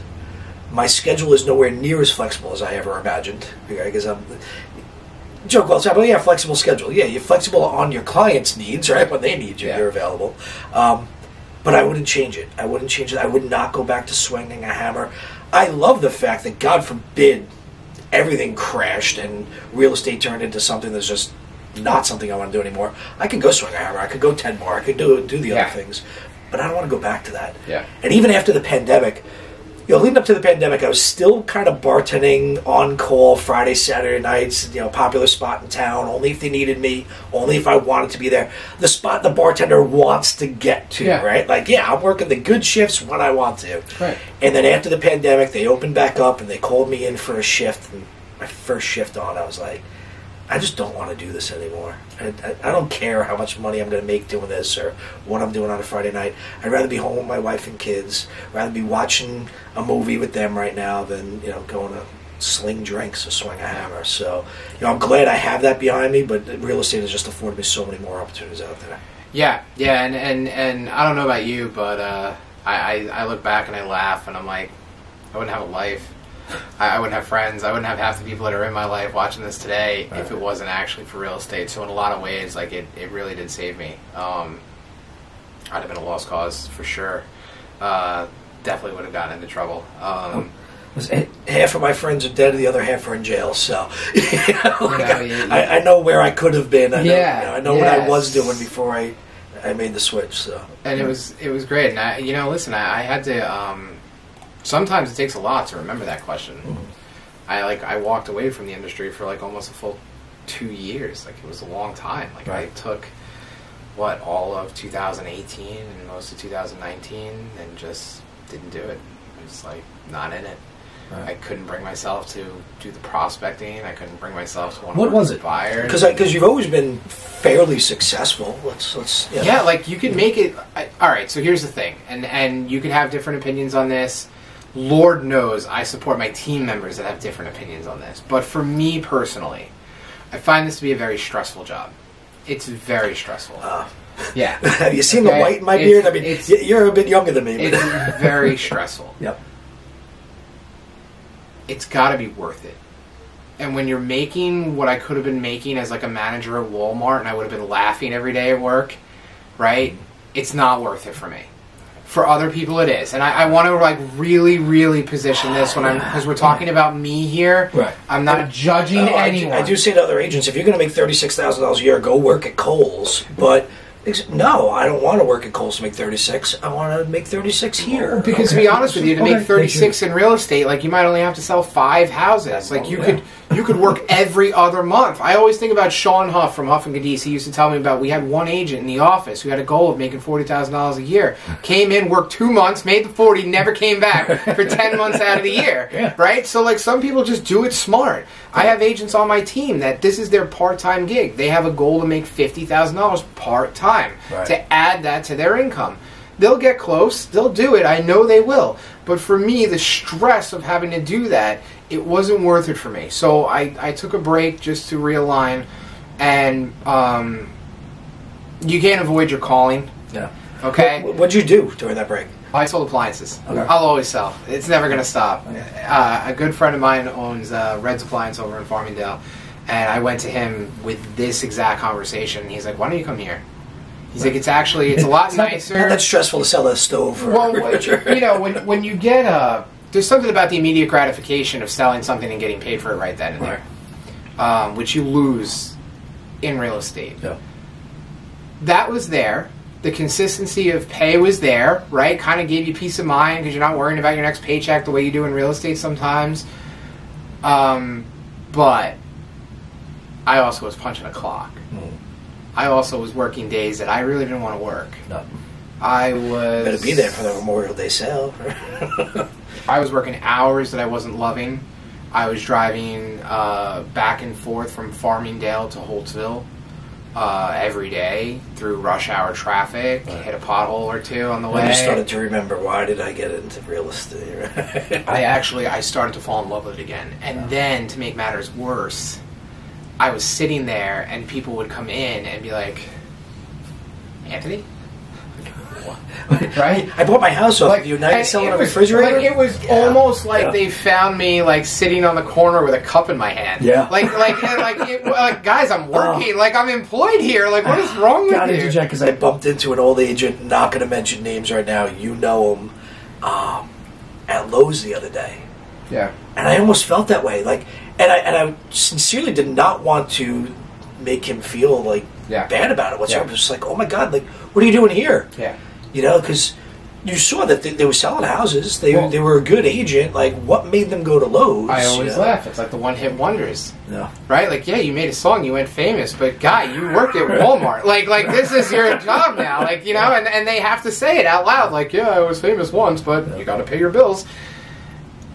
My schedule is nowhere near as flexible as I ever imagined because I'm. Joke all the time, oh yeah, flexible schedule. Yeah, you're flexible on your clients' needs, right? When they need you, Yeah. you're available. Um, but I wouldn't change it. I wouldn't change it. I would not go back to swinging a hammer. I love the fact that, God forbid, everything crashed and real estate turned into something that's just not something I want to do anymore. I could go swing a hammer. I could go ten more. I could do do the Yeah. other things, but I don't want to go back to that. Yeah. And even after the pandemic, you know, leading up to the pandemic, I was still kind of bartending on call Friday, Saturday nights. You know, popular spot in town. Only if they needed me. Only if I wanted to be there. The spot the bartender wants to get to. Yeah. Right. Like, yeah, I'm working the good shifts when I want to. Right. And then after the pandemic, they opened back up and they called me in for a shift. And my first shift on, I was like, I just don't want to do this anymore. I, I, I don't care how much money I'm going to make doing this or what I'm doing on a Friday night. I'd rather be home with my wife and kids. Rather be watching a movie with them right now than you know going to sling drinks or swing a hammer. So you know I'm glad I have that behind me. But real estate has just afforded me so many more opportunities out there. Yeah, yeah, and, and, and I don't know about you, but uh, I, I, I look back and I laugh and I'm like, I wouldn't have a life. I, I wouldn't have friends. I wouldn't have half the people that are in my life watching this today if it wasn't actually for real estate. So in a lot of ways, like it, it really did save me. Um, I'd have been a lost cause for sure. Uh, definitely would have gotten into trouble. Um, Half of my friends are dead, and the other half are in jail. So you know, like, know, you- I, I know where I could have been. I know, Yeah, you know, I know what I was doing before I I made the switch. So and it was it was great. And I, you know, listen, I, I had to. Um, sometimes it takes a lot to remember that question. I like I walked away from the industry for like almost a full two years. Like it was a long time. Like I took what all of 2018 and most of 2019 and just didn't do it. I was like not in it. I couldn't bring myself to do the prospecting. I couldn't bring myself to want What work was it? buyers. because because you've always been fairly successful. Let's let's know. Yeah, like you can make it. I, all right, so here's the thing, and and you can have different opinions on this. Lord knows I support my team members that have different opinions on this, but for me personally, I find this to be a very stressful job. It's very stressful. Uh, yeah, have you seen Okay, the white in my it's- beard? I mean, it's- you're a bit younger than me. But it's very stressful. Yep. It's got to be worth it. And when you're making what I could have been making as like a manager at Walmart, and I would have been laughing every day at work, right? It's not worth it for me. For other people, it is, and I, I want to like really, really position this when I'm because we're talking about me here. Right. I'm not judging Oh, I do- anyone. I do say to other agents, if you're going to make thirty six thousand dollars a year, go work at Kohl's. But no, I don't want to work at Kohl's to make thirty six. I want to make thirty six here. Because to be honest with you, to Okay, make thirty six in real estate, like you might only have to sell five houses. Like you oh, could you could work every other month. I always think about Sean Huff from Huff and Cadiz. He used to tell me about we had one agent in the office who had a goal of making forty thousand dollars a year. Came in, worked two months, made the forty, never came back for ten months out of the year. Yeah. Right? So like some people just do it smart. I have agents on my team that this is their part time gig. They have a goal to make fifty thousand dollars part time Right. to add that to their income. They'll get close, they'll do it, I know they will. But for me, the stress of having to do that, it wasn't worth it for me. So I, I took a break just to realign, and um, you can't avoid your calling, Yeah. okay? What, what'd you do during that break? I sold appliances. Okay. I'll always sell. It's never going to stop. Uh, a good friend of mine owns uh, Red's Appliance over in Farmingdale, and I went to him with this exact conversation. He's like, "Why don't you come here?" He's like, "It's actually it's a lot It's nicer." Not that stressful to sell a stove. Or, well, you know, when when you get uh there's something about the immediate gratification of selling something and getting paid for it right then and there, um, which you lose in real estate. Yeah. That was there. The consistency of pay was there, right? Kind of gave you peace of mind because you're not worrying about your next paycheck the way you do in real estate sometimes. Um, but I also was punching a clock. Mm. I also was working days that I really didn't want to work. No. I was better be there for the Memorial Day sale. I was working hours that I wasn't loving. I was driving uh, back and forth from Farmingdale to Holtsville. uh, every day through rush hour traffic, hit a pothole or two on the way. you started to remember why did I get into real estate? I actually I started to fall in love with it again. And then to make matters worse, I was sitting there and people would come in and be like, Anthony? Right? I bought my house off of you. Now you're selling a refrigerator. Like, it was Yeah. almost like Yeah. they found me like sitting on the corner with a cup in my hand. Yeah. Like like like, it, like guys, I'm working. Like I'm employed here. Like what is wrong with Gotta you? interject because I bumped into an old agent. Not going to mention names right now. You know him. Um, at Lowe's the other day. Yeah. and I almost felt that way. Like, and I and I sincerely did not want to make him feel like Yeah. bad about it whatsoever. Yeah. Just like, oh my god, like, what are you doing here? Yeah. You know, because you saw that they, they were selling houses. They Well- they were a good agent. Like, what made them go to Lowe's? I always you know? laugh. It's like the one hit wonders. No. right? Like, yeah, you made a song, you went famous, but guy, you work at Walmart. Like, like this is your job now. Like, you know, and, and they have to say it out loud. Like, yeah, I was famous once, but you got to pay your bills.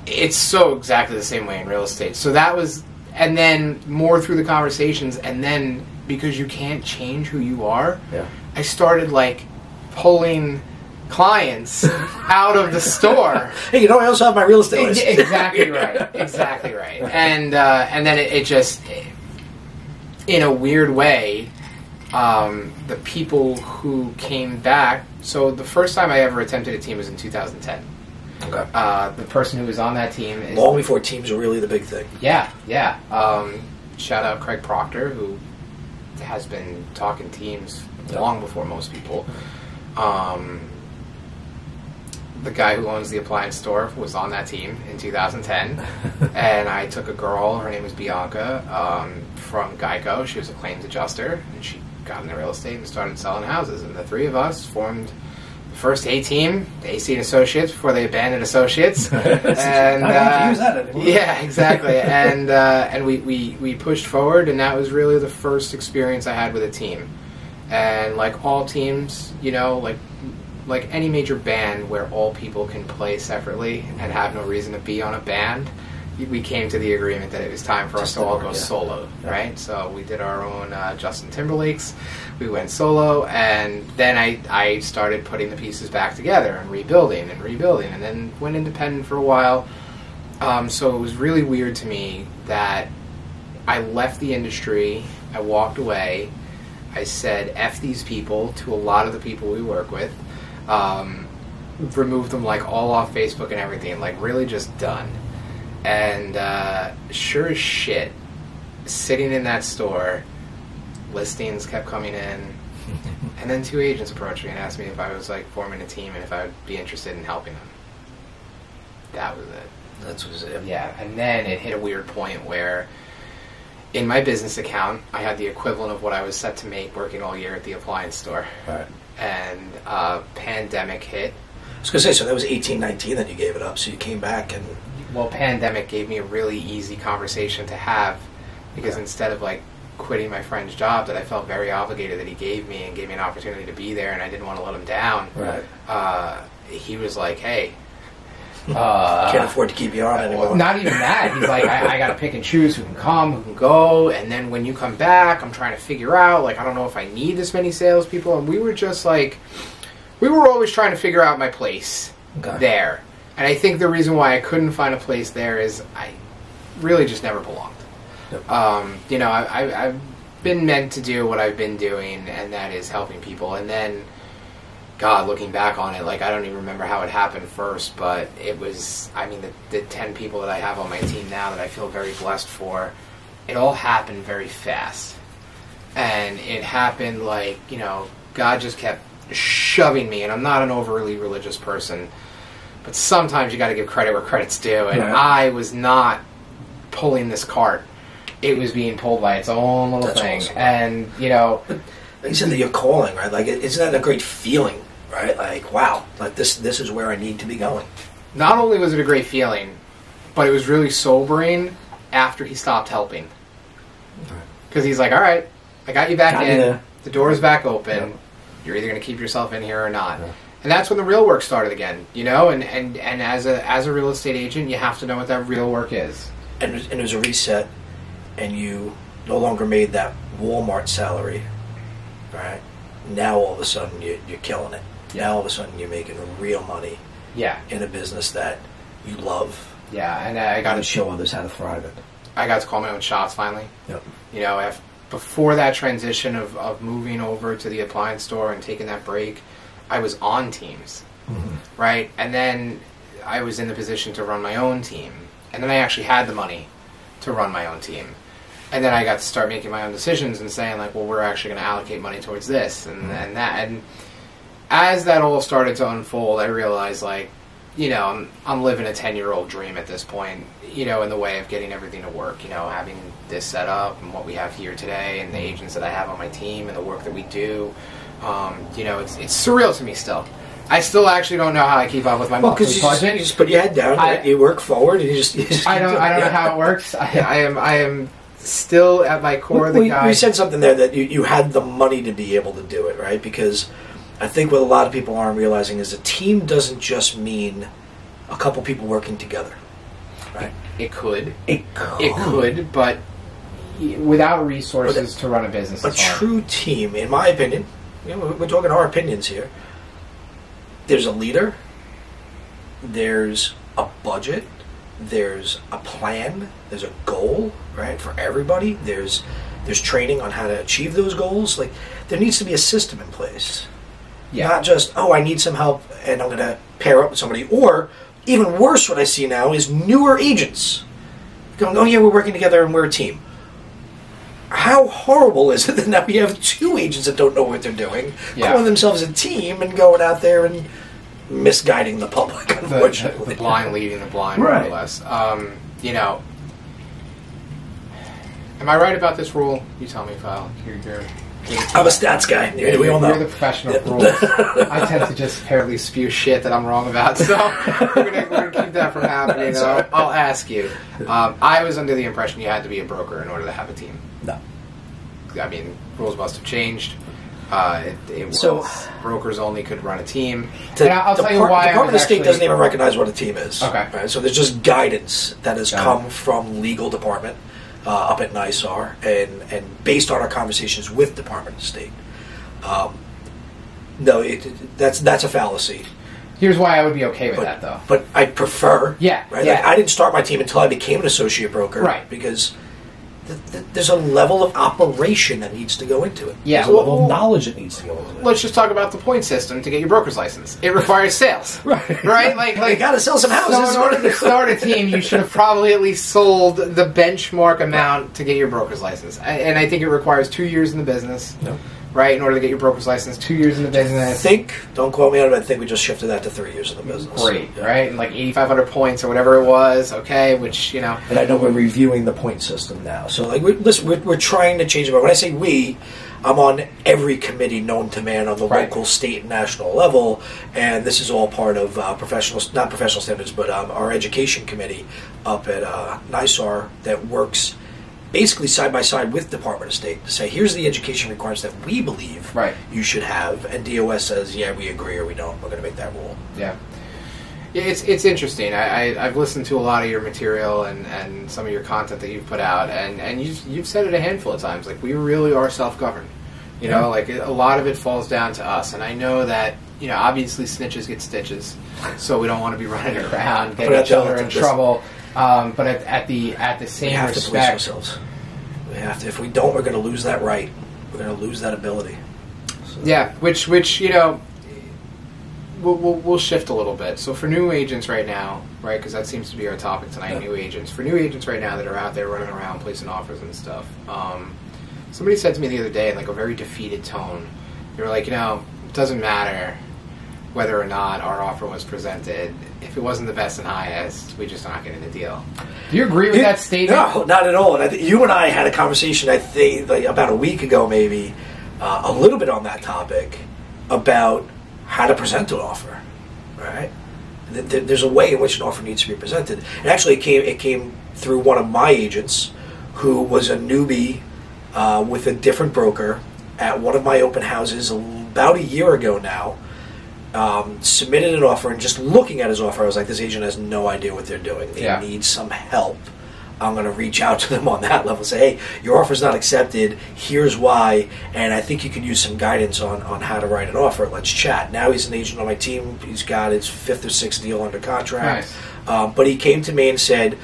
It's so exactly the same way in real estate. So that was, and then more through the conversations, and then because you can't change who you are, Yeah. I started like pulling clients out of the store. Hey, you know, I also have my real estate license. exactly right. Exactly right. And uh, and then it, it just, in a weird way, um, the people who came back. So the first time I ever attempted a team was in 2010. Okay. Uh, the person who was on that team is Long before teams were really the big thing. yeah, yeah. Um, shout out Craig Proctor, who has been talking teams long before most people. Um, the guy who owns the appliance store was on that team in 2010, and I took a girl. Her name was Bianca um, from Geico. She was a claims adjuster, and she got into real estate and started selling houses. And the three of us formed the first A team, the AC and Associates, before they abandoned Associates. and I don't have to uh, use that anymore. yeah, exactly. and uh, and we, we, we pushed forward, and that was really the first experience I had with a team. And like all teams, you know, like like any major band where all people can play separately and have no reason to be on a band, we came to the agreement that it was time for us to all go yeah. solo, Yeah. right? So we did our own uh, Justin Timberlake's. We went solo, and then I, I started putting the pieces back together and rebuilding and rebuilding, and then went independent for a while. Um, so it was really weird to me that I left the industry, I walked away, I said F these people to a lot of the people we work with, um, removed them like all off Facebook and everything, like really just done. And uh, sure as shit, sitting in that store, listings kept coming in, and then two agents approached me and asked me if I was like forming a team and if I would be interested in helping them. That was it. That was it. Yeah, and then it hit a weird point where in my business account, I had the equivalent of what I was set to make working all year at the appliance store. Right. And uh, pandemic hit. I was gonna say, so that was eighteen, nineteen Then you gave it up. So you came back and Well, pandemic gave me a really easy conversation to have because instead of like quitting my friend's job that I felt very obligated that he gave me and gave me an opportunity to be there and I didn't want to let him down, right. uh, he was like, hey, uh, can't afford to keep you on anymore. Not even that. He's like, I, I got to pick and choose who can come, who can go, and then when you come back, I'm trying to figure out. Like, I don't know if I need this many salespeople. And we were just like, we were always trying to figure out my place Okay. there. And I think the reason why I couldn't find a place there is I really just never belonged. Yep. Um, you know, I, I, I've been meant to do what I've been doing, and that is helping people. And then, God, looking back on it, like I don't even remember how it happened first, but it was. I mean, the, the ten people that I have on my team now that I feel very blessed for, it all happened very fast, and it happened like you know, God just kept shoving me, and I'm not an overly religious person, but sometimes you got to give credit where credit's due, and Right. I was not pulling this cart. It was being pulled by its own little That's thing, awesome. and you know, said that you're calling, right? Like, isn't that a great feeling, right? Like, wow, like this, this is where I need to be going. not only was it a great feeling, but it was really sobering after he stopped helping. Because he's like, all right, I got you back Got in. there. The door's back open. Yeah. You're either going to keep yourself in here or not. Yeah. And that's when the real work started again, you know. And, and, and as a as a real estate agent, you have to know what that real work is. And, it was- and it was a reset, and you no longer made that Walmart salary. right? Now all of a sudden you, you're killing it. Yeah. Now all of a sudden you're making real money Yeah, in a business that you love. yeah, and I Got got to to show others how to thrive it. I got to call my own shots finally. Yep. You know, if, before that transition of, of moving over to the appliance store and taking that break, I was on teams, mm-hmm. right? And then I was in the position to run my own team, and then I actually had the money to run my own team. And then I got to start making my own decisions and saying like, well, we're actually going to allocate money towards this and, mm-hmm. and that. And as that all started to unfold, I realized like, you know, I'm, I'm living a 10 year old dream at this point, you know, in the way of getting everything to work, you know, having this set up and what we have here today and the agents that I have on my team and the work that we do. Um, you know, it's, it's surreal to me still. I still actually don't know how I keep up with my Well, monthly because you, just- budget. you just put your head down, I- you work forward, and you just. You just I don't. I don't know how it works. I, I am. I am still at my core the guy. we said something there that you, you had the money to be able to do it, right? Because I think what a lot of people aren't realizing is a team doesn't just mean a couple people working together, right? it could. It could. It could, but without resources to run a business, A it's hard. true team, in my opinion, you know, we're- we're talking our opinions here. There's a leader. There's a budget. There's a plan. There's a goal, right, for everybody. There's there's training on how to achieve those goals. Like there needs to be a system in place. Yeah. Not just, oh, I need some help and I'm going to pair up with somebody. Or, even worse, what I see now is newer agents going, oh, yeah, we're working together and we're a team. How horrible is it that now we have two agents that don't know what they're doing, Yeah. calling themselves a team and going out there and misguiding the public, the, the, the blind leading the blind, more Right. or less. Um, you know, am I right about this rule? You tell me, Kyle. You're, you're, I'm a stats guy. you're, we all know. you're the professional of rules. I tend to just fairly spew shit that I'm wrong about, so we're gonna, we're gonna keep that from happening. So I'll, I'll ask you. Um, I was under the impression you had to be a broker in order to have a team. No. I mean, rules must have changed. Uh, it, it So- brokers only could run a team. The and I'll the tell you why. I Department of State doesn't even recognize what a team is. Okay. Right? So there's just guidance that has Got it. come from legal department uh, up at NYSAR and, and based on our conversations with Department of State. Um, no, it, it- that's that's a fallacy. Here's why I would be okay with But, that, though. but I prefer. Yeah, Right. yeah. Like, I didn't start my team until I became an associate broker. Right. Because there's a level of operation that needs to go into it. Yeah, There's a level well, of knowledge that needs to go into it. let's just talk about the point system to get your broker's license. It requires sales, Right. Right? Like, You like got to sell some houses. So in order to start a team, you should have probably at least sold the benchmark amount to get your broker's license. I- And I think it requires two years in the business, No. Right? In order to get your broker's license, two years in the I business. think, don't quote me on it, but I think we just shifted that to three years in the business. Great, Yeah. right? And like 8,500 points or whatever it was, okay, which, you know. And I know we're reviewing the point system now. So, like, we're, listen, we're, we're trying to change it. But when I say we, I'm on every committee known to man on the Right. local, state, and national level, and this is all part of uh, professional, not professional standards, but um, our education committee up at uh, NYSAR that works basically side by side with Department of State to say, here's the education requirements that we believe Right. you should have, and DOS says, yeah, we agree or we don't. We're going to make that rule. Yeah. Yeah, it's it's interesting. I, I I've listened to a lot of your material and, and some of your content that you've put out, and, and you've you've said it a handful of times. Like we really are self governed. You know, like a lot of it falls down to us. And I know that you know obviously snitches get stitches, so we don't want to be running around getting each other in trouble. Um, but at, at the at the We same have to police respect, ourselves. We have to. If we don't, we're going to lose that right. We're going to lose that ability. So- Yeah, which which you know, we'll, we'll, we'll shift a little bit. So for new agents right now, right, because that seems to be our topic tonight. Yeah. New agents. For new agents right now that are out there running around placing offers and stuff. Um, somebody said to me the other day in like a very defeated tone. They were like, you know, it doesn't matter whether or not our offer was presented. If it wasn't the best and highest, we just not getting the deal. Do you agree with that statement? No, not at all. And I think you and I had a conversation. I think like about a week ago, maybe uh, a little bit on that topic about how to present an offer. Right? Th- th- There's a way in which an offer needs to be presented. And actually, it came it came through one of my agents, who was a newbie uh, with a different broker at one of my open houses about a year ago now. Um, submitted an offer, and just looking at his offer, I was like, "This agent has no idea what they're doing. They Yeah. need some help I'm going to reach out to them on that level. Say, hey, your offer's not accepted. Here's why, and I think you can use some guidance on on how to write an offer. Let's chat. Now he's an agent on my team. He's got his fifth or sixth deal under contract. Nice. Um, but he came to me and said,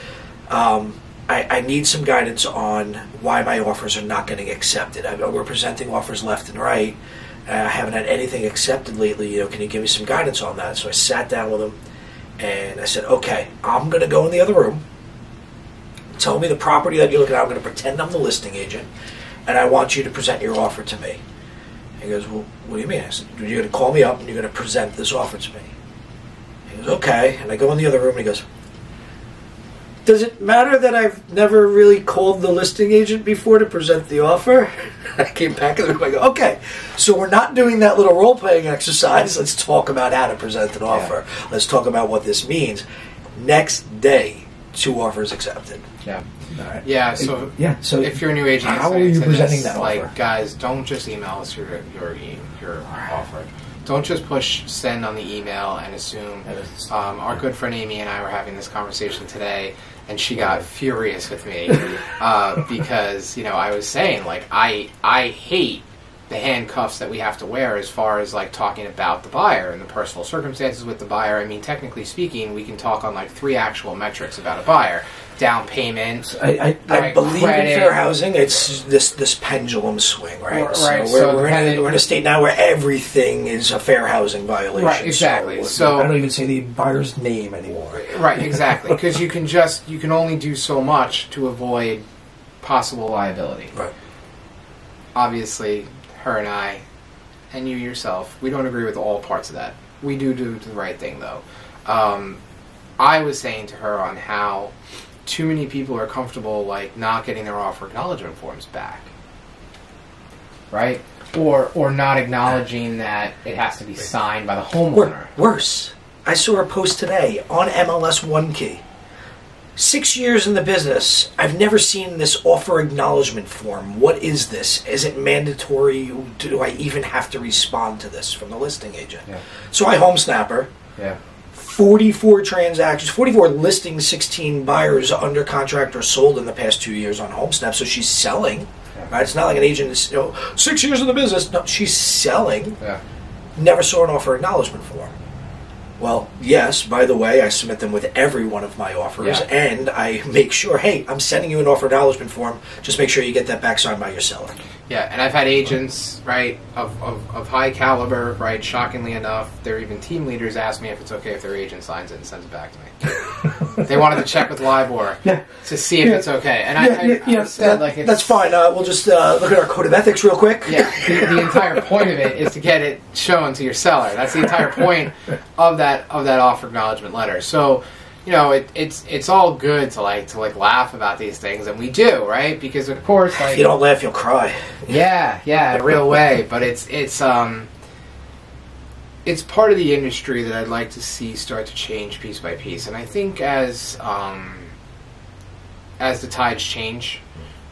um, I, I need some guidance on why my offers are not getting accepted. I, we're presenting offers left and right. I haven't had anything accepted lately. You know, can you give me some guidance on that? So I sat down with him and I said, okay, I'm going to go in the other room. Tell me the property that you're looking at. I'm going to pretend I'm the listing agent, and I want you to present your offer to me. He goes, well, what do you mean? I said, you're going to call me up and you're going to present this offer to me. He goes, okay. And I go in the other room and he goes, does it matter that I've never really called the listing agent before to present the offer? I came back in the room. I go, okay, so we're not doing that little role playing exercise. Let's talk about how to present an offer. Let's talk about what this means. Next day, two offers accepted. Yeah. All right. Yeah, so yeah. So if you're a new agent, how are you presenting this, that like, offer? guys, don't just email us your your your offer. Don't just push send on the email and assume. Um, our good friend Amy and I were having this conversation today, and she got furious with me uh, because you know I was saying like I I hate the handcuffs that we have to wear as far as like talking about the buyer and the personal circumstances with the buyer. I mean, technically speaking, we can talk on like three actual metrics about a buyer: down payment, I, I, I believe credit. in fair housing. It's this this pendulum swing, right? Right, So we're, so we're, in a, we're in a state now where everything is a fair housing violation. Right, exactly. So, So- I don't even say the buyer's name anymore. Right, exactly. Because you can just you can only do so much to avoid possible liability. right. Obviously, her and I, and you yourself, we don't agree with all parts of that. We do do the right thing though. Um, I was saying to her on how too many people are comfortable like not getting their offer acknowledgement forms back. Right? Or or not acknowledging that it has to be signed by the homeowner. Worse, I saw a post today on MLS OneKey. Six years in the business, I've never seen this offer acknowledgement form. What is this? Is it mandatory? Do I even have to respond to this from the listing agent? Yeah. So I home snapper. Yeah. 44 transactions, 44 listings, 16 buyers under contract or sold in the past two years on HomeSnap. So she's selling, Yeah. right? It's not like an agent is, you know, six years in the business. No, she's selling. Yeah. Never saw an offer acknowledgement form. Well, yes, by the way, I submit them with every one of my offers, Yeah. and I make sure, hey, I'm sending you an offer acknowledgement form. Just make sure you get that back signed by your seller. Yeah, and I've had agents, right, of, of, of high caliber, right, shockingly enough, they're even team leaders ask me if it's okay if their agent signs it and sends it back to me. they wanted to check with LIBOR Yeah. to see if Yeah. it's okay. And Yeah, I, yeah, I That- like, it's, that's fine. Uh, we'll just uh, look at our code of ethics real quick. Yeah, the, the entire point of it is to get it shown to your seller. That's the entire point of that of that offer acknowledgement letter. So, you know, it, it's it's all good to like to like laugh about these things, and we do, right? Because of course, like If you don't laugh, you'll cry. yeah, yeah, in a real way. But it's it's um it's part of the industry that I'd like to see start to change piece by piece. And I think as um as the tides change,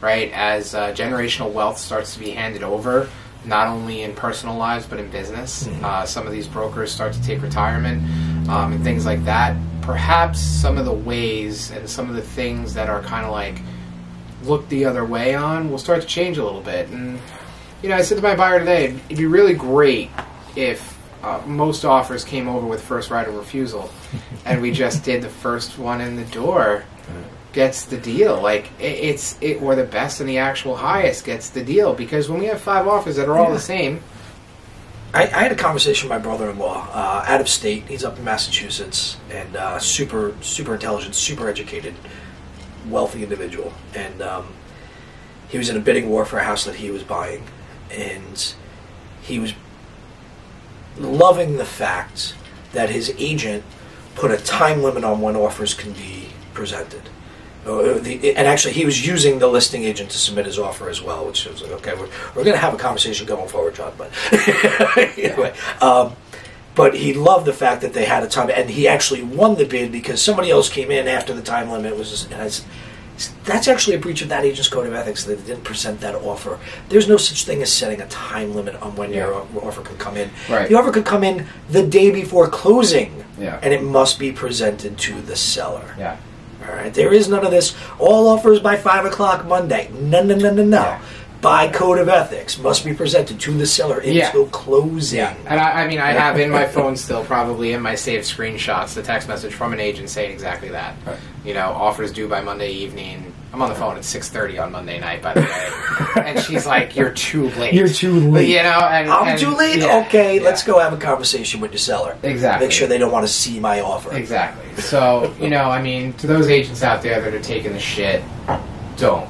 right, as uh, generational wealth starts to be handed over, not only in personal lives but in business, uh, some of these brokers start to take retirement um, and things like that. Perhaps some of the ways and some of the things that are kind of like look the other way on will start to change a little bit. And you know, I said to my buyer today, it'd be really great if uh, most offers came over with first right of refusal, and we just did the first one in the door gets the deal. Like it, it's it or the best and the actual highest gets the deal because when we have five offers that are all the same, I, I had a conversation with my brother-in-law uh, out of state. He's up in Massachusetts and uh, super, super intelligent, super educated, wealthy individual. And um, he was in a bidding war for a house that he was buying, and he was loving the fact that his agent put a time limit on when offers can be presented. Uh, and actually, he was using the listing agent to submit his offer as well, which was like, okay, we're, we're going to have a conversation going forward, John. But anyway, um, but he loved the fact that they had a time, and he actually won the bid because somebody else came in after the time limit was. And that's actually a breach of that agent's code of ethics that they didn't present that offer. There's no such thing as setting a time limit on when your offer can come in. Right. The offer could come in the day before closing, Yeah. and it must be presented to the seller yeah, All right, there is none of this. All offers by five o'clock Monday. No, no, no, no, no. Yeah. By code of ethics, must be presented to the seller until Yeah. closing. And I, I mean, I have in my phone still, probably in my saved screenshots, the text message from an agent saying exactly that. Right. You know, offers due by Monday evening. I'm on the phone at 6:30 on Monday night, by the way, and she's like, "You're too late. You're too late. You know, and I'm and- too late. yeah, okay, yeah. let's go have a conversation with the seller. Exactly. Make sure they don't want to see my offer. Exactly. So, you know, I mean, to those agents out there that are taking the shit, don't.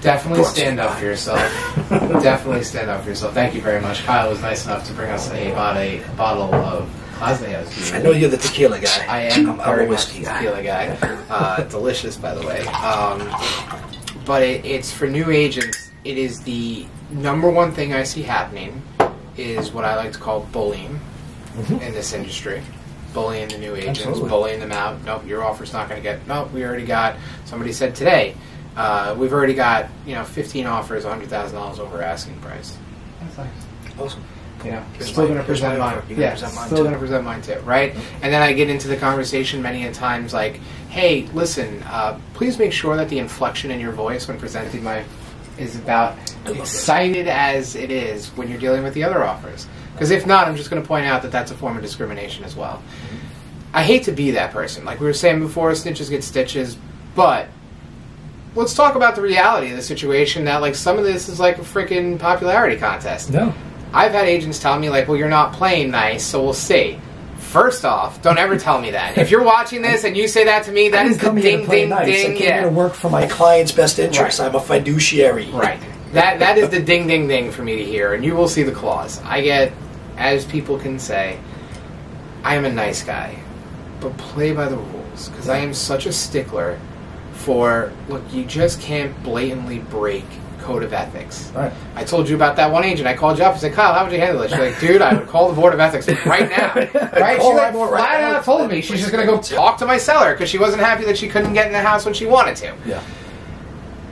Definitely stand up for yourself. Definitely stand up for yourself. Thank you very much. Kyle was nice enough to bring us a, bottle- a bottle of Cosneos. I know you're the tequila guy. I am I'm, a whiskey guy. tequila guy. Uh, delicious, by the way. Um, but it, it's for new agents. It is the number one thing I see happening is what I like to call bullying in this industry. Bullying the new agents, Absolutely. bullying them out. Nope, your offer's not going to get. Nope, we already got. Somebody said today, uh, we've already got you know 15 offers, hundred thousand dollars over asking price. That's nice. Awesome. You know, Here's still my- going to present my mine. offer. You Yeah, present mine still too? going to present mine too, right? And then I get into the conversation many a times like, "Hey, listen, uh, please make sure that the inflection in your voice when presenting my is about I love excited as it is when you're dealing with the other offers. Because if not, I'm just going to point out that that's a form of discrimination as well. I hate to be that person. Like we were saying before, snitches get stitches, but let's talk about the reality of the situation. That like some of this is like a freaking popularity contest. No. I've had agents tell me like, "Well, you're not playing nice, so we'll see." First off, don't ever tell me that. If you're watching this and you say that to me, that is the come here to ding, ding, nice. I ding. came here to work for my My client's best interest. Right. I'm a fiduciary. right. That that is the ding, ding, ding for me to hear, and you will see the clause. I get, as people can say, I am a nice guy, but play by the rules because I am such a stickler for look. You just can't blatantly break code of ethics. Right. I told you about that one agent. I called you up and said, Kyle, how would you handle this? She's like, dude, I would call the Board of Ethics right now. Right? Call She like, that board right flat out told me she's just going to go talk to my seller because she wasn't happy that she couldn't get in the house when she wanted to. Yeah.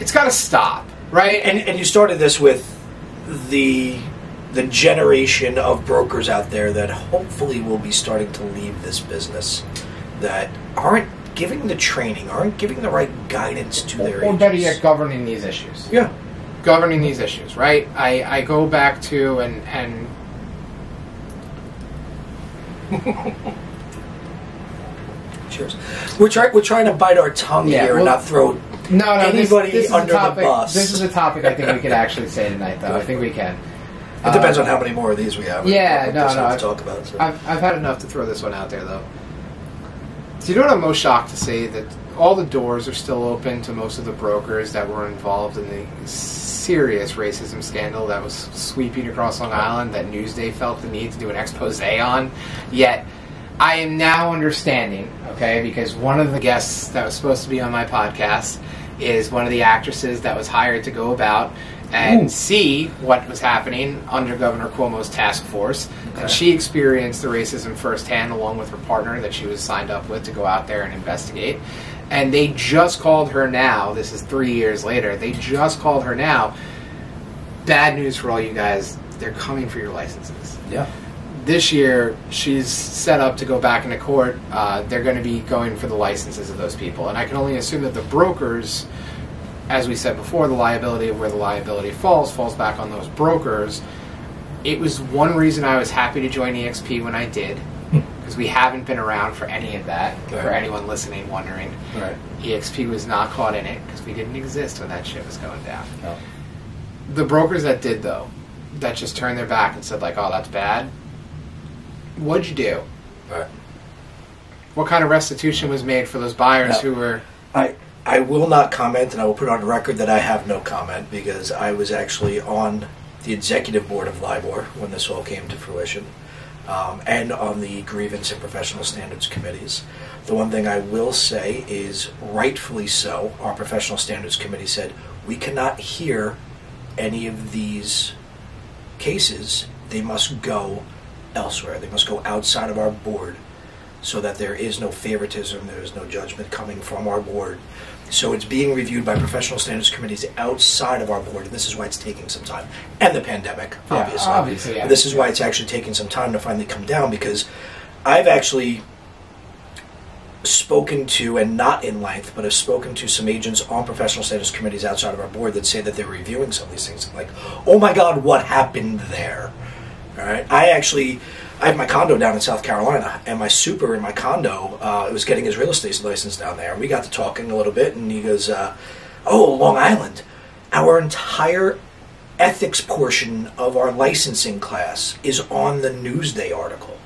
It's got to stop, right? And, and you started this with the the generation of brokers out there that hopefully will be starting to leave this business that aren't giving the training, aren't giving the right guidance to their or better yet, governing these issues. yeah. Governing these issues, right? I, I go back to and and Cheers. We're trying we're trying to bite our tongue Yeah, here well- and not throw no, no, anybody this, this under topic, the bus. This is a topic I think we could actually say tonight, though. I think we can. It depends Uh, on how many more of these we have. Yeah, We'll no, no, have I- to talk about. So. I've, I've had enough to throw this one out there, though. Do you know what I'm most shocked to say That all the doors are still open to most of the brokers that were involved in the serious racism scandal that was sweeping across Long Island that Newsday felt the need to do an expose on. Yet, I am now understanding, okay, because one of the guests that was supposed to be on my podcast is one of the actresses that was hired to go about and Ooh. see what was happening under Governor Cuomo's task force. And she experienced the racism firsthand along with her partner that she was signed up with to go out there and investigate. And they just called her now, this is three years later, they just called her now. Bad news for all you guys, they're coming for your licenses Yeah. this year she's set up to go back into court. Uh, they're going to be going for the licenses of those people, and I can only assume that the brokers, as we said before, the liability of where the liability falls falls back on those brokers. It was one reason I was happy to join EXP when I did, hmm. because we haven't been around for any of that. For anyone listening, wondering, Right. EXP was not caught in it because we didn't exist when that shit was going down. No. The brokers that did though, that just turned their back and said like, "Oh, that's bad." What'd you do? Right. What kind of restitution was made for those buyers No. who were? I I will not comment, and I will put on record that I have no comment because I was actually on the executive board of LIBOR when this all came to fruition, um, and on the grievance and professional standards committees. The one thing I will say is, rightfully so, our professional standards committee said we cannot hear any of these cases. They must go elsewhere. They must go outside of our board so that there is no favoritism, there is no judgment coming from our board. So it's being reviewed by professional standards committees outside of our board, and this is why it's taking some time. And the pandemic, Yeah, obviously. obviously, yeah. But this is why it's actually taking some time to finally come down because I've actually spoken to, and not in length, but have spoken to some agents on professional standards committees outside of our board that say that they're reviewing some of these things. Like, oh my God, what happened there? All right. I actually, I have my condo down in South Carolina, and my super in my condo uh, was getting his real estate license down there. And we got to talking a little bit, and he goes, uh, "Oh, Long Island, our entire ethics portion of our licensing class is on the Newsday article."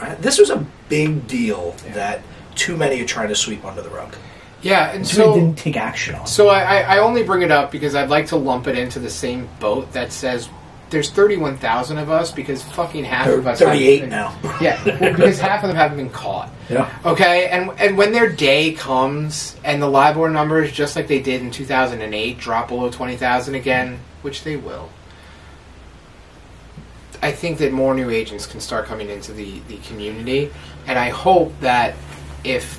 Right? This was a big deal that too many are trying to sweep under the rug. Yeah, and So, so didn't take action on. So I I only bring it up because I'd like to lump it into the same boat that says there's 31,000 of us because fucking half They're of us 38 haven't- now. Yeah, well, because half of them haven't been caught. Yeah. Okay, and and when their day comes and the LIBOR numbers, just like they did in 2008, drop below 20,000 again, which they will. I think that more new agents can start coming into the, the community, and I hope that if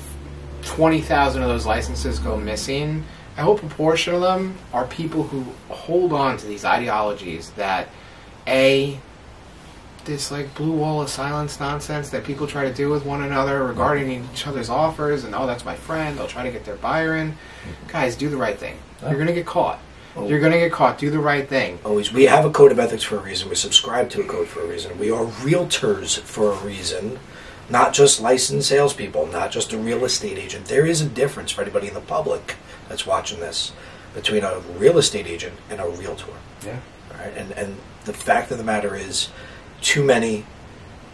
20,000 of those licenses go missing, I hope a portion of them are people who hold on to these ideologies that, A, this like blue wall of silence nonsense that people try to do with one another regarding each other's offers and oh that's my friend they'll try to get their buyer in guys do the right thing you're gonna get caught Oh. you're gonna get caught do the right thing Always, we have a code of ethics for a reason. We subscribe to a code for a reason. We are realtors for a reason, not just licensed salespeople, not just a real estate agent. There is a difference for anybody in the public that's watching this between a real estate agent and a realtor. Yeah. All right? And and the fact of the matter is, too many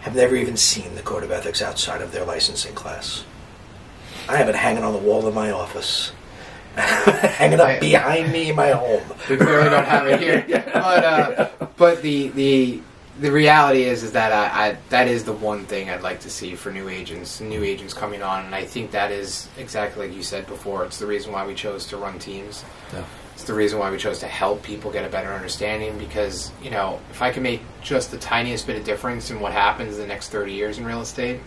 have never even seen the code of ethics outside of their licensing class. I have it hanging on the wall in my office, hanging up I- behind me in my home. we clearly don't have it here but uh, but the the the reality is is that I, I that is the one thing I'd like to see for new agents new agents coming on and I think that is exactly like you said before it's the reason why we chose to run teams Yeah. It's the reason why we chose to help people get a better understanding because, you know, if I can make just the tiniest bit of difference in what happens in the next 30 years in real estate,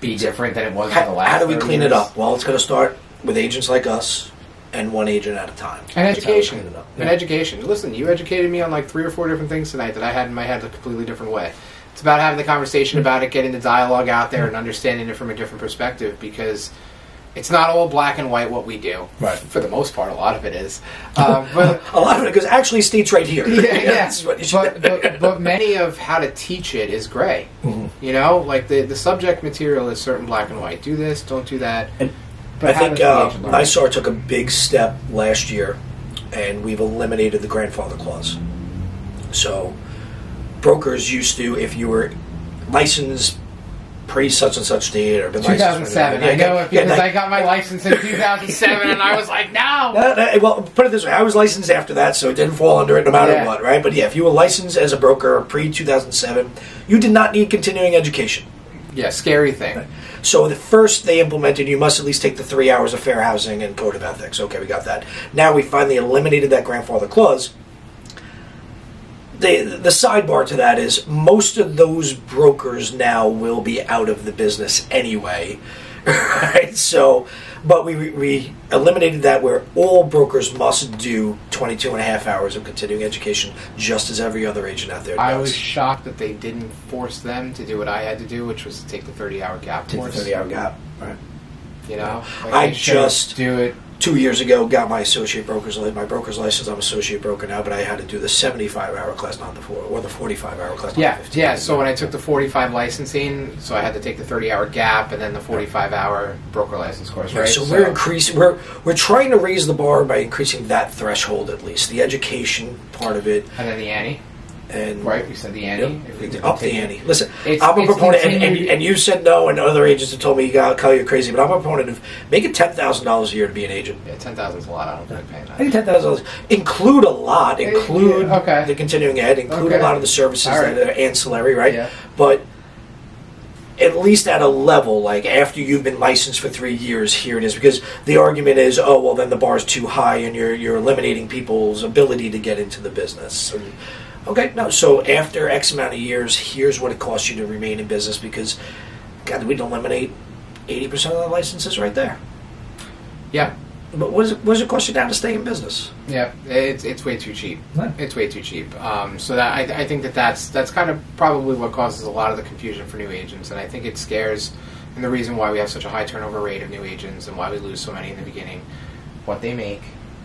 be different than it was in the How, last how do we 30 clean it years. up? Well, it's going to start with agents like us and one agent at a time. And That's how we education. clean it up. And education. Listen, you educated me on like three or four different things tonight that I had in my head a completely different way. It's about having the conversation about it, getting the dialogue out there, and understanding it from a different perspective because it's not all black and white what we do. Right. For the most part, a lot of it is. Um, but A lot of it goes actually states right here. yeah, yeah. That's what you should- but, but but many of how to teach it is gray. Mm-hmm. You know, like the the subject material is certain black and white. Do this, don't do that. And- But I think uh? NYSAR took a big step last year, and we've eliminated the grandfather clause. So, brokers used to, if you were licensed pre such and such date or been licensed. 2007. Yeah, I know it because yeah, I got my license in 2007, and I was like, no. Uh, uh, well, put it this way: I was licensed after that, so it didn't fall under it no matter Yeah. what, right? But yeah, if you were licensed as a broker pre two thousand seven, you did not need continuing education. Yeah, scary thing. So the first they implemented, you must at least take the three hours of fair housing and code of ethics. Okay, we got that. Now we finally eliminated that grandfather clause. The, the sidebar to that is most of those brokers now will be out of the business anyway, right? So, but we, we eliminated that where all brokers must do 22 and a half hours of continuing education just as every other agent out there does. I was shocked that they didn't force them to do what I had to do, which was to take the 30-hour gap Did the course. 30 hour gap. Right. You know, I just- do it. Two years ago got my associate broker's li- my broker's license. I'm associate broker now, but I had to do the 75 hour class, not the four or the 45 hour class. Not Yeah, yeah. So when I took the 45 licensing, so I had to take the 30-hour gap and then the 45-hour broker license course, right? So we're increasing. We're we're trying to raise the bar by increasing that threshold at least. The education part of it, and then the ante, and right? We said the ante. If we Yep. Up the ante. Listen, It's- I'm a it's proponent, and, and, and you said no, and other agents have told me you got call you crazy, but I'm a proponent of make it ten thousand dollars a year to be an agent. Yeah, ten thousand is a lot. I don't think paying I think that. ten thousand dollars include a lot, include yeah, okay. the continuing ed, include Okay. a lot of the services right. that are ancillary, right? Yeah. But at least at a level, like after you've been licensed for three years, here it is. Because the argument is, oh well, then the bar's too high, and you're you're eliminating people's ability to get into the business. And, okay, no. So after X amount of years, here's what it costs you to remain in business. Because, God, we'd eliminate eighty percent of the licenses right there. Yeah, But what, is it, what does it cost you now to stay in business? yeah. It's it's way too cheap. Right. It's way too cheap. Um, so that I, I think that that's that's kind of probably what causes a lot of the confusion for new agents, and I think it scares and the reason why we have such a high turnover rate of new agents and why we lose so many in the beginning. What they make,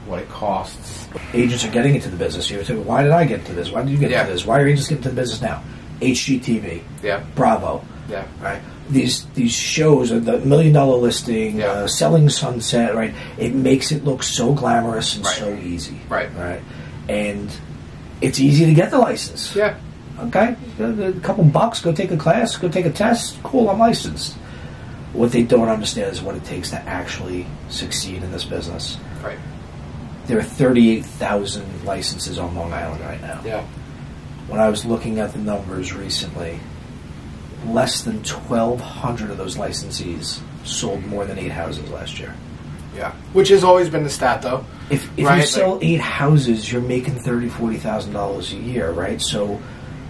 what it costs. Agents are getting into the business. You say, why did I get into this? Why did you get Yeah. into this? Why are agents getting into the business now? HGTV, Yeah, Bravo, yeah, right? These these shows, the Million Dollar Listing, Yeah. uh, Selling Sunset, right? It makes it look so glamorous and Right. so easy, Right. Right, and it's easy to get the license. yeah, Okay, a a couple bucks, go take a class, go take a test. Cool, I'm licensed. What they don't understand is what it takes to actually succeed in this business. right. There are 38,000 licenses on Long Island right now. Yeah, When I was looking at the numbers recently, less than 1,200 of those licensees sold more than eight houses last year. yeah. Which has always been the stat, though. If, if you sell like- eight houses, you're making thirty, forty thousand dollars a year, right? So,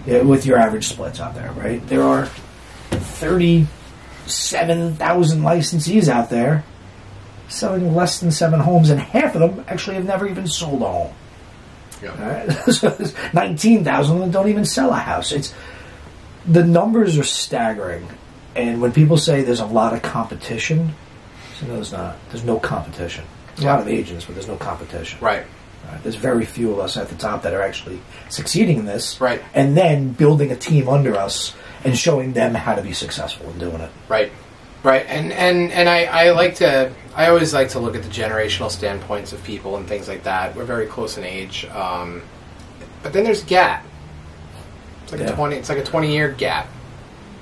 yeah, with your average splits out there, right? There are thirty-seven thousand licensees out there selling less than seven homes, and half of them actually have never even sold a home. Yeah. Right, so there's nineteen thousand of them don't even sell a house. It's the numbers are staggering, and when people say there's a lot of competition, so no, there's not. There's no competition. There's a lot of agents, but there's no competition. Right. Right? There's very few of us at the top that are actually succeeding in this, Right. And then building a team under us and showing them how to be successful in doing it. Right, right, and and and I, I like to I always like to look at the generational standpoints of people and things like that. We're very close in age, um, but then there's gap. It's like Yeah. a twenty. It's like a twenty year gap.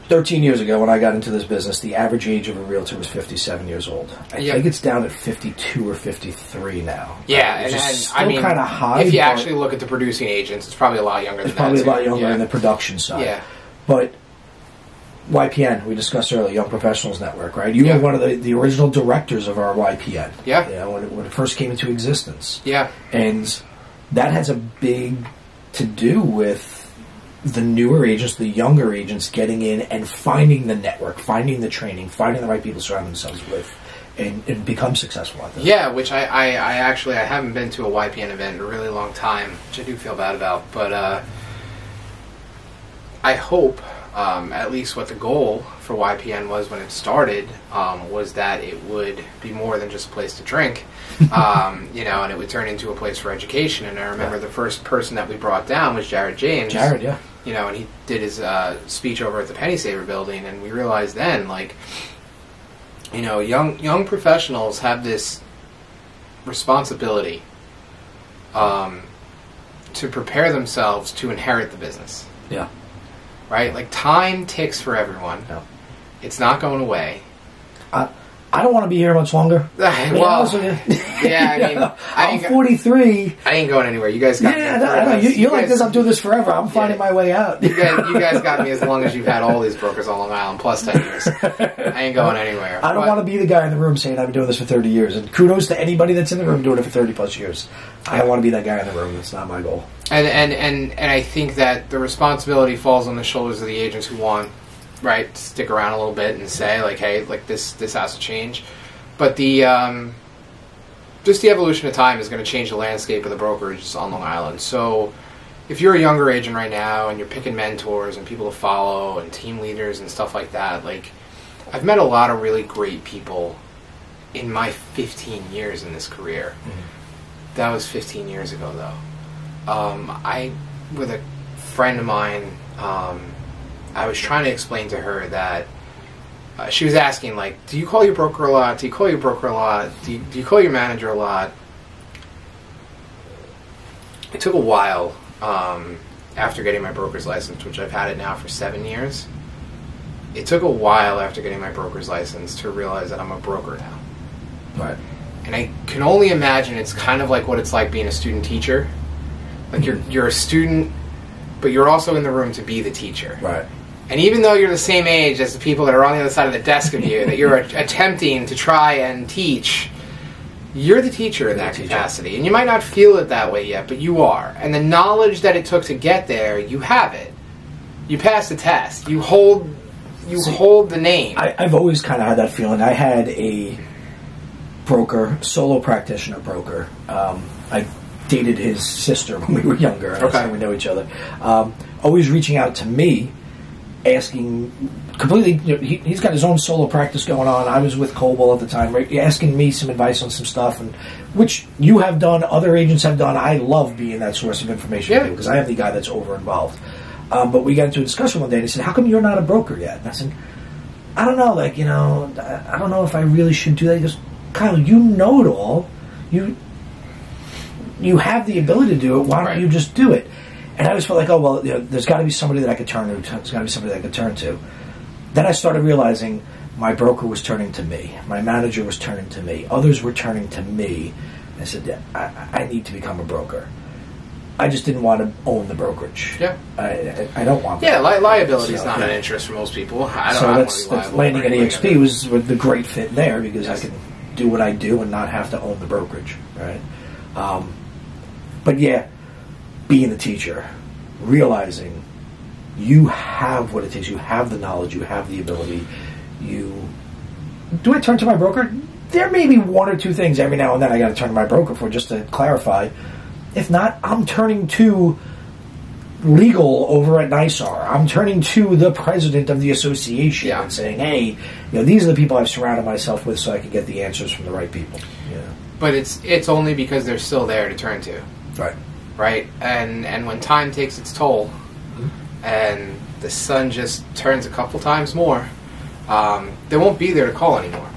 Thirteen years ago, when I got into this business, the average age of a realtor was 57 years old. I Yeah. think it's down at 52 or 53 now. Yeah, and, and still I mean, kind of high. if you actually look at the producing agents, it's probably a lot younger. it's probably a lot younger yeah. in the production side. Yeah. But YPN, we discussed earlier, Young Professionals Network, right? You Yeah. were one of the, the original directors of our YPN. Yeah. You know, when it, when it first came into existence. Yeah, And that has a big to do with the newer agents, the younger agents getting in and finding the network, finding the training, finding the right people to surround themselves with, and, and become successful at this. yeah. Which I, I, I actually I haven't been to a YPN event in a really long time, which I do feel bad about. But uh, I hope, um, at least what the goal for YPN was when it started, um, was that it would be more than just a place to drink, um, you know, and it would turn into a place for education. And I remember Yeah. the first person that we brought down was Jared James. Jared, yeah. you know, and he did his uh, speech over at the Penny Saver building, and we realized then, like, you know, young young professionals have this responsibility um, to prepare themselves to inherit the business, Yeah. Right? Like, time ticks for everyone. Yeah. It's not going away. I, don't want to be here much longer. To be honest well, yeah, I mean, I I'm 43. I ain't going anywhere. You guys got me. Yeah, for no, know. You, you're like guys- this. I'm doing this forever. I'm finding Yeah. my way out. You guys, you guys got me as long as you've had all these brokers on Long Island, plus 10 years. I ain't going anywhere. I don't But- want to be the guy in the room saying I've been doing this for 30 years. And kudos to anybody that's in the room doing it for 30 plus years. I don't want to be that guy in the room. That's not my goal. And, and, and, and I think that the responsibility falls on the shoulders of the agents who want, right, stick around a little bit and say, like, hey, like, this, this has to change. But the, um, just the evolution of time is going to change the landscape of the brokerage on Long Island. So, if you're a younger agent right now and you're picking mentors and people to follow and team leaders and stuff like that, like, I've met a lot of really great people in my 15 years in this career. That was 15 years ago, though. Um, I, with a friend of mine, um, I was trying to explain to her that uh, she was asking, like, do you call your broker a lot? Do you call your broker a lot? Do you, do you call your manager a lot? It took a while um, after getting my broker's license, which I've had it now for seven years. It took a while after getting my broker's license to realize that I'm a broker now. Right. And I can only imagine it's kind of like what it's like being a student teacher. Like you're you're a student, but you're also in the room to be the teacher. Right. And even though you're the same age as the people that are on the other side of the desk of you, that you're a- attempting to try and teach, you're the teacher in that teacher. capacity. And you might not feel it that way yet, but you are. And the knowledge that it took to get there, you have it. You pass the test. You hold you See, hold the name. I, I've always kind of had that feeling. I had a broker, solo practitioner broker. Um, I dated his sister when we were younger. That's Okay. how we know each other. Um, always reaching out to me, asking completely. You know, he, he's got his own solo practice going on. I was with Coble at the time, right, asking me some advice on some stuff, and which you have done, other agents have done. I love being that source of information Yeah. because I am the guy that's over involved. Um, but we got into a discussion one day, and he said, "How come you're not a broker yet?" And I said, "I don't know. Like, you know, I I don't know if I really should do that." He goes, "Kyle, you know it all. You you have the ability to do it. Why don't Right. you just do it?" And I always felt like, "Oh well, you know, there's got to be somebody that I could turn to. There's got to be somebody that I could turn to." Then I started realizing my broker was turning to me, my manager was turning to me, others were turning to me. I said, "Yeah, I, I need to become a broker. I just didn't want to own the brokerage. Yeah. I, I, I don't want Yeah, li- liability is So, not yeah. an interest for most people. I don't. so I that's, that's landing at. EXP was was the great fit there because Yes. I could do what I do and not have to own the brokerage, right? Um, but yeah, being a teacher, realizing you have what it takes, you have the knowledge, you have the ability. You do I turn to my broker? There may be one or two things every now and then I got to turn to my broker for just to clarify. If not, I'm turning to legal over at NYSAR. I'm turning to the president of the association Yeah. and saying, "Hey, you know, these are the people I've surrounded myself with, so I can get the answers from the right people." Yeah, But it's it's only because they're still there to turn to, right. Right? And and when time takes its toll, and the sun just turns a couple times more, um, they won't be there to call anymore.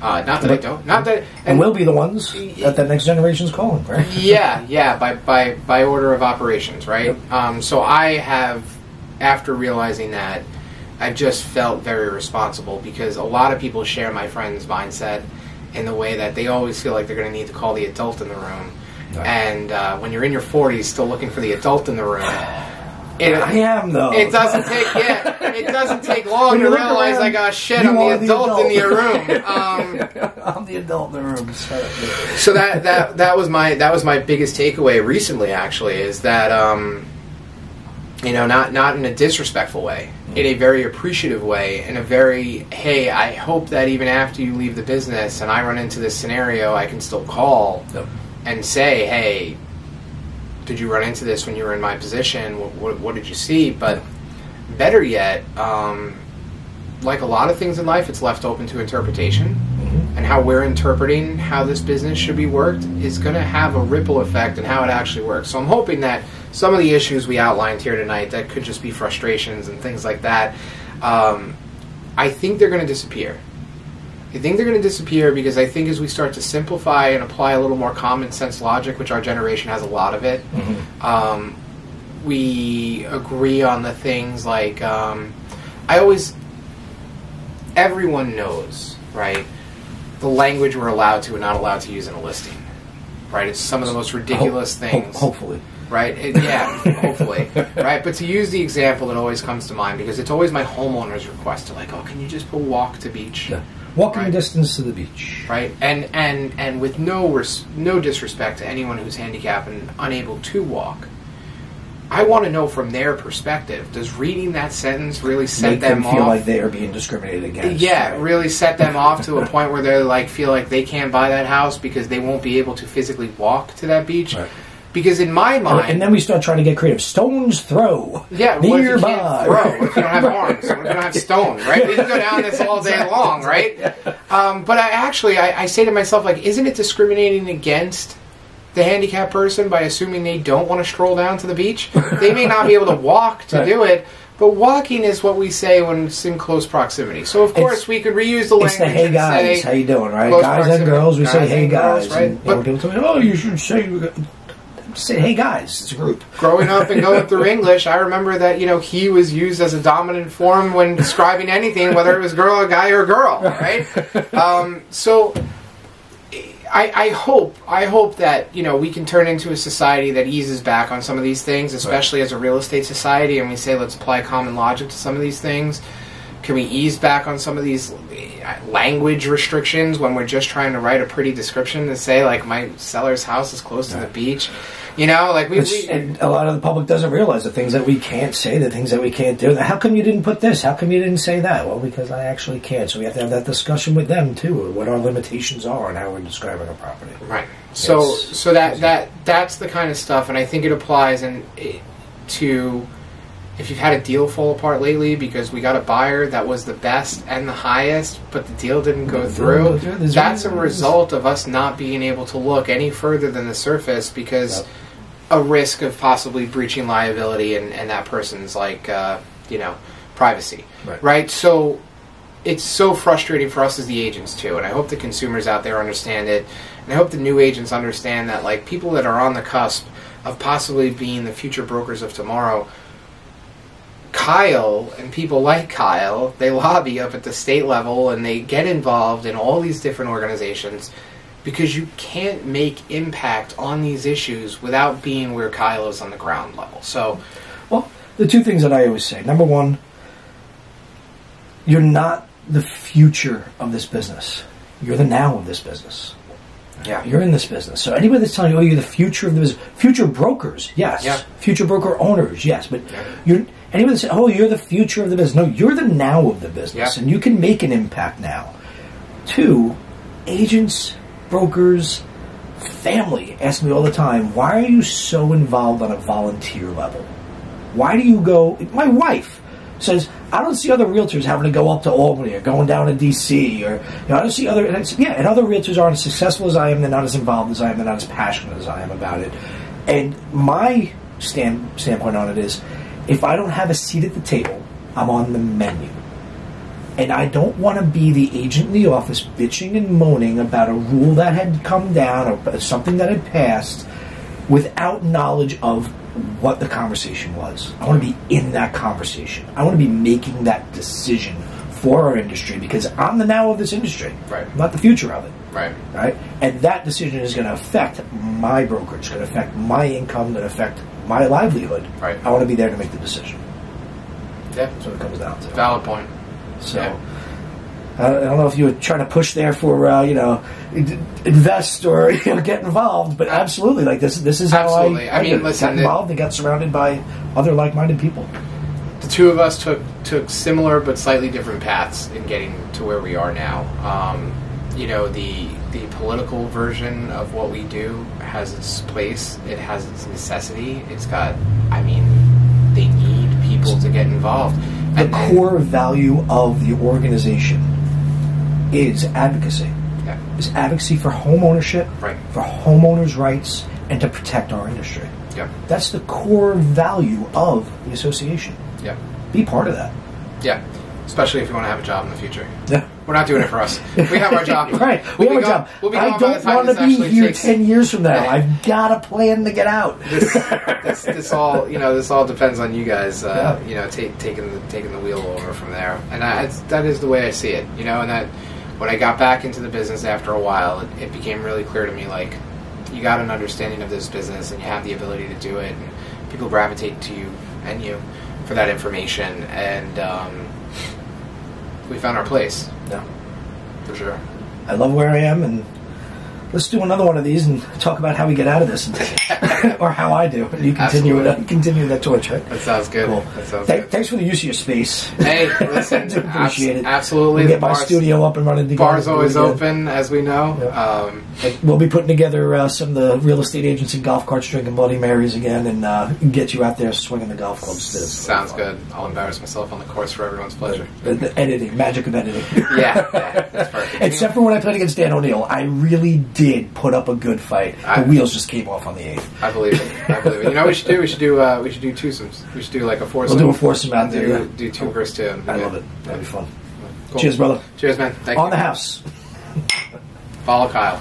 Uh, not that I don't. Not that. And, we'll be the ones that the next generation's calling, right? yeah, yeah, by by by order of operations, right? Um, so I have, after realizing that, I've just felt very responsible because a lot of people share my friend's mindset in the way that they always feel like they're going to need to call the adult in the room. And uh, when you're in your 40s, still looking for the adult in the room. It, I am though. it doesn't take yeah, it doesn't take long to realize around, I got shit. I'm the the adult, in adult. the room. Um, I'm the adult in the room. So, so that that that was my that was my biggest takeaway recently actually is that um you know not not in a disrespectful way in a very appreciative way in a very hey i hope that even after you leave the business and i run into this scenario i can still call Yep. And say hey did you run into this when you were in my position what, what, what did you see but better yet um, like a lot of things in life it's left open to interpretation and how we're interpreting how this business should be worked is going to have a ripple effect in how it actually works. So I'm hoping that some of the issues we outlined here tonight that could just be frustrations and things like that, um, I think they're going to disappear. I think they're going to disappear because I think as we start to simplify and apply a little more common sense logic, which our generation has a lot of it, um, we agree on the things like um, I always everyone knows right the language we're allowed to and not allowed to use in a listing right? It's some of the most ridiculous Ho- ho- things. hopefully. right? It- yeah hopefully. Right? But to use the example that always comes to mind because it's always my homeowner's request to like oh can you just put walk to beach? Yeah. Walking Right. distance to the beach. right? And and and with no res- no disrespect to anyone who's handicapped and unable to walk, I want to know from their perspective: Does reading that sentence really set Make them, them feel off? like they are being discriminated against. yeah, right? really set them off to a point where they like feel like they can't buy that house because they won't be able to physically walk to that beach. Right. Because in my mind, And then we start trying to get creative. Stones throw. Yeah, what if you nearby. can't throw? If you don't have arms? What if you don't have stone? Right? We can go down this all day long, right? Um, but I actually, I, I say to myself, like, isn't it discriminating against the handicapped person by assuming they don't want to stroll down to the beach? They may not be able to walk to Right. do it. But walking is what we say when it's in close proximity. So of course It's- we could reuse the language. It's the hey guys, how you doing, right? Guys and girls, we say hey girls, guys. right? But- people tell me, oh, you should say, say hey guys. It's a group. growing up and going through English, I remember that you know he was used as a dominant form when describing anything, whether it was girl, a guy, or girl, right? Um, so. I, I hope I hope that you know we can turn into a society that eases back on some of these things, especially as a real estate society, and we say let's apply common logic to some of these things. Can we ease back on some of these language restrictions when we're just trying to write a pretty description to say like my seller's house is close to the beach? You know, like we, we and a lot of the public doesn't realize the things that we can't say, the things that we can't do. How come you didn't put this? How come you didn't say that? Well, because I actually can't. So we have to have that discussion with them too, what our limitations are and how we're describing a property. Right. So It's- so that that that's the kind of stuff, and I think it applies and to if you've had a deal fall apart lately because we got a buyer that was the best and the highest, but the deal didn't go through, go through. There's that's a result of us not being able to look any further than the surface because Yep. a risk of possibly breaching liability and, and that person's like uh, you know privacy Right. so it's so frustrating for us as the agents too and i hope the consumers out there understand it and i hope the new agents understand that like people that are on the cusp of possibly being the future brokers of tomorrow Kyle and people like Kyle, they lobby up at the state level and they get involved in all these different organizations because you can't make impact on these issues without being where Kyle is on the ground level. So, Well, the two things that I always say. Number one, you're not the future of this business. You're the now of this business. yeah. You're in this business. So anybody that's telling you, oh, you're the future of the business, future brokers, yes. Yeah. Future broker owners, yes. But Yeah. you're anybody that's saying, oh, you're the future of the business. No, you're the now of the business, Yeah. and you can make an impact now. Two, agents, brokers, family ask me all the time, why are you so involved on a volunteer level? Why do you go? My wife says, I don't see other realtors having to go up to Albany or going down to DC or, you know, I don't see other, and it's, yeah, and other realtors aren't as successful as I am, they're not as involved as I am, they're not as passionate as I am about it. And my stand, standpoint on it is, if I don't have a seat at the table, I'm on the menu. And I don't want to be the agent in the office bitching and moaning about a rule that had come down or something that had passed without knowledge of what the conversation was. I want to be in that conversation. I want to be making that decision for our industry because I'm the now of this industry, Right. not the future of it. Right. Right? And that decision is going to affect my brokerage, it's going to affect my income, going to affect my livelihood. Right. I want to be there to make the decision. Yeah. That's what it comes down to. Valid point. So Yeah. I don't know if you were trying to push there for uh, you know invest or you know, get involved, but absolutely, like this this is how Absolutely. I, I mean, listen, got involved and got surrounded by other like-minded people. the two of us took took similar but slightly different paths in getting to where we are now. Um, you know, the the political version of what we do has its place. It has its necessity. It's got. I mean, they need people to get involved. The And then- core value of the organization is advocacy. Yeah. Is advocacy for home ownership, Right. for homeowners' rights, and to protect our industry. Yeah. That's the core value of the association. Yeah. Be part of that. Yeah. Especially if you want to have a job in the future. Yeah. We're not doing it for us. We have our job. Right, we We'll have be a job. We'll be I gone by the don't want to be here takes- ten years from now. I've got a plan to get out. this, this, this all you know. This all depends on you guys. Uh, Yeah. You know, take, taking the taking the wheel over from there, and I, it's, that is the way I see it. You know, and that when I got back into the business after a while, it, it became really clear to me like you got an understanding of this business, and you have the ability to do it, and people gravitate to you and you for that information, and um, we found our place Yeah, for sure. I love where I am, and let's do another one of these and talk about how we get out of this, or how I do. And you continue Absolutely. it, continue that torch, right? That sounds good. Cool. That sounds Thank- good. thanks for the use of your space. Hey, listen, appreciate abs- it. absolutely. We'll get my studio up and running together. Bar's always Really open, as we know. Yeah. Um, We'll be putting together uh, some of the real estate agents and golf carts drinking Bloody Marys again, and uh, get you out there swinging the golf clubs. too. sounds good. I'll embarrass myself on the course for everyone's pleasure. The, the editing, magic of editing. yeah, yeah, that's perfect. Except for when I played against Dan O'Neill, I really did put up a good fight. I- the wheels just came off on the eighth. I believe it. I believe it. You know what we should do? We should do. Uh, we should do twosomes. We should do like a foursome. We'll do a foursome out there, Do, yeah. do two versus two. I love it. That'd be fun. Cool. Cheers, brother. Cheers, man. Thank On you. the house. Follow Kyle.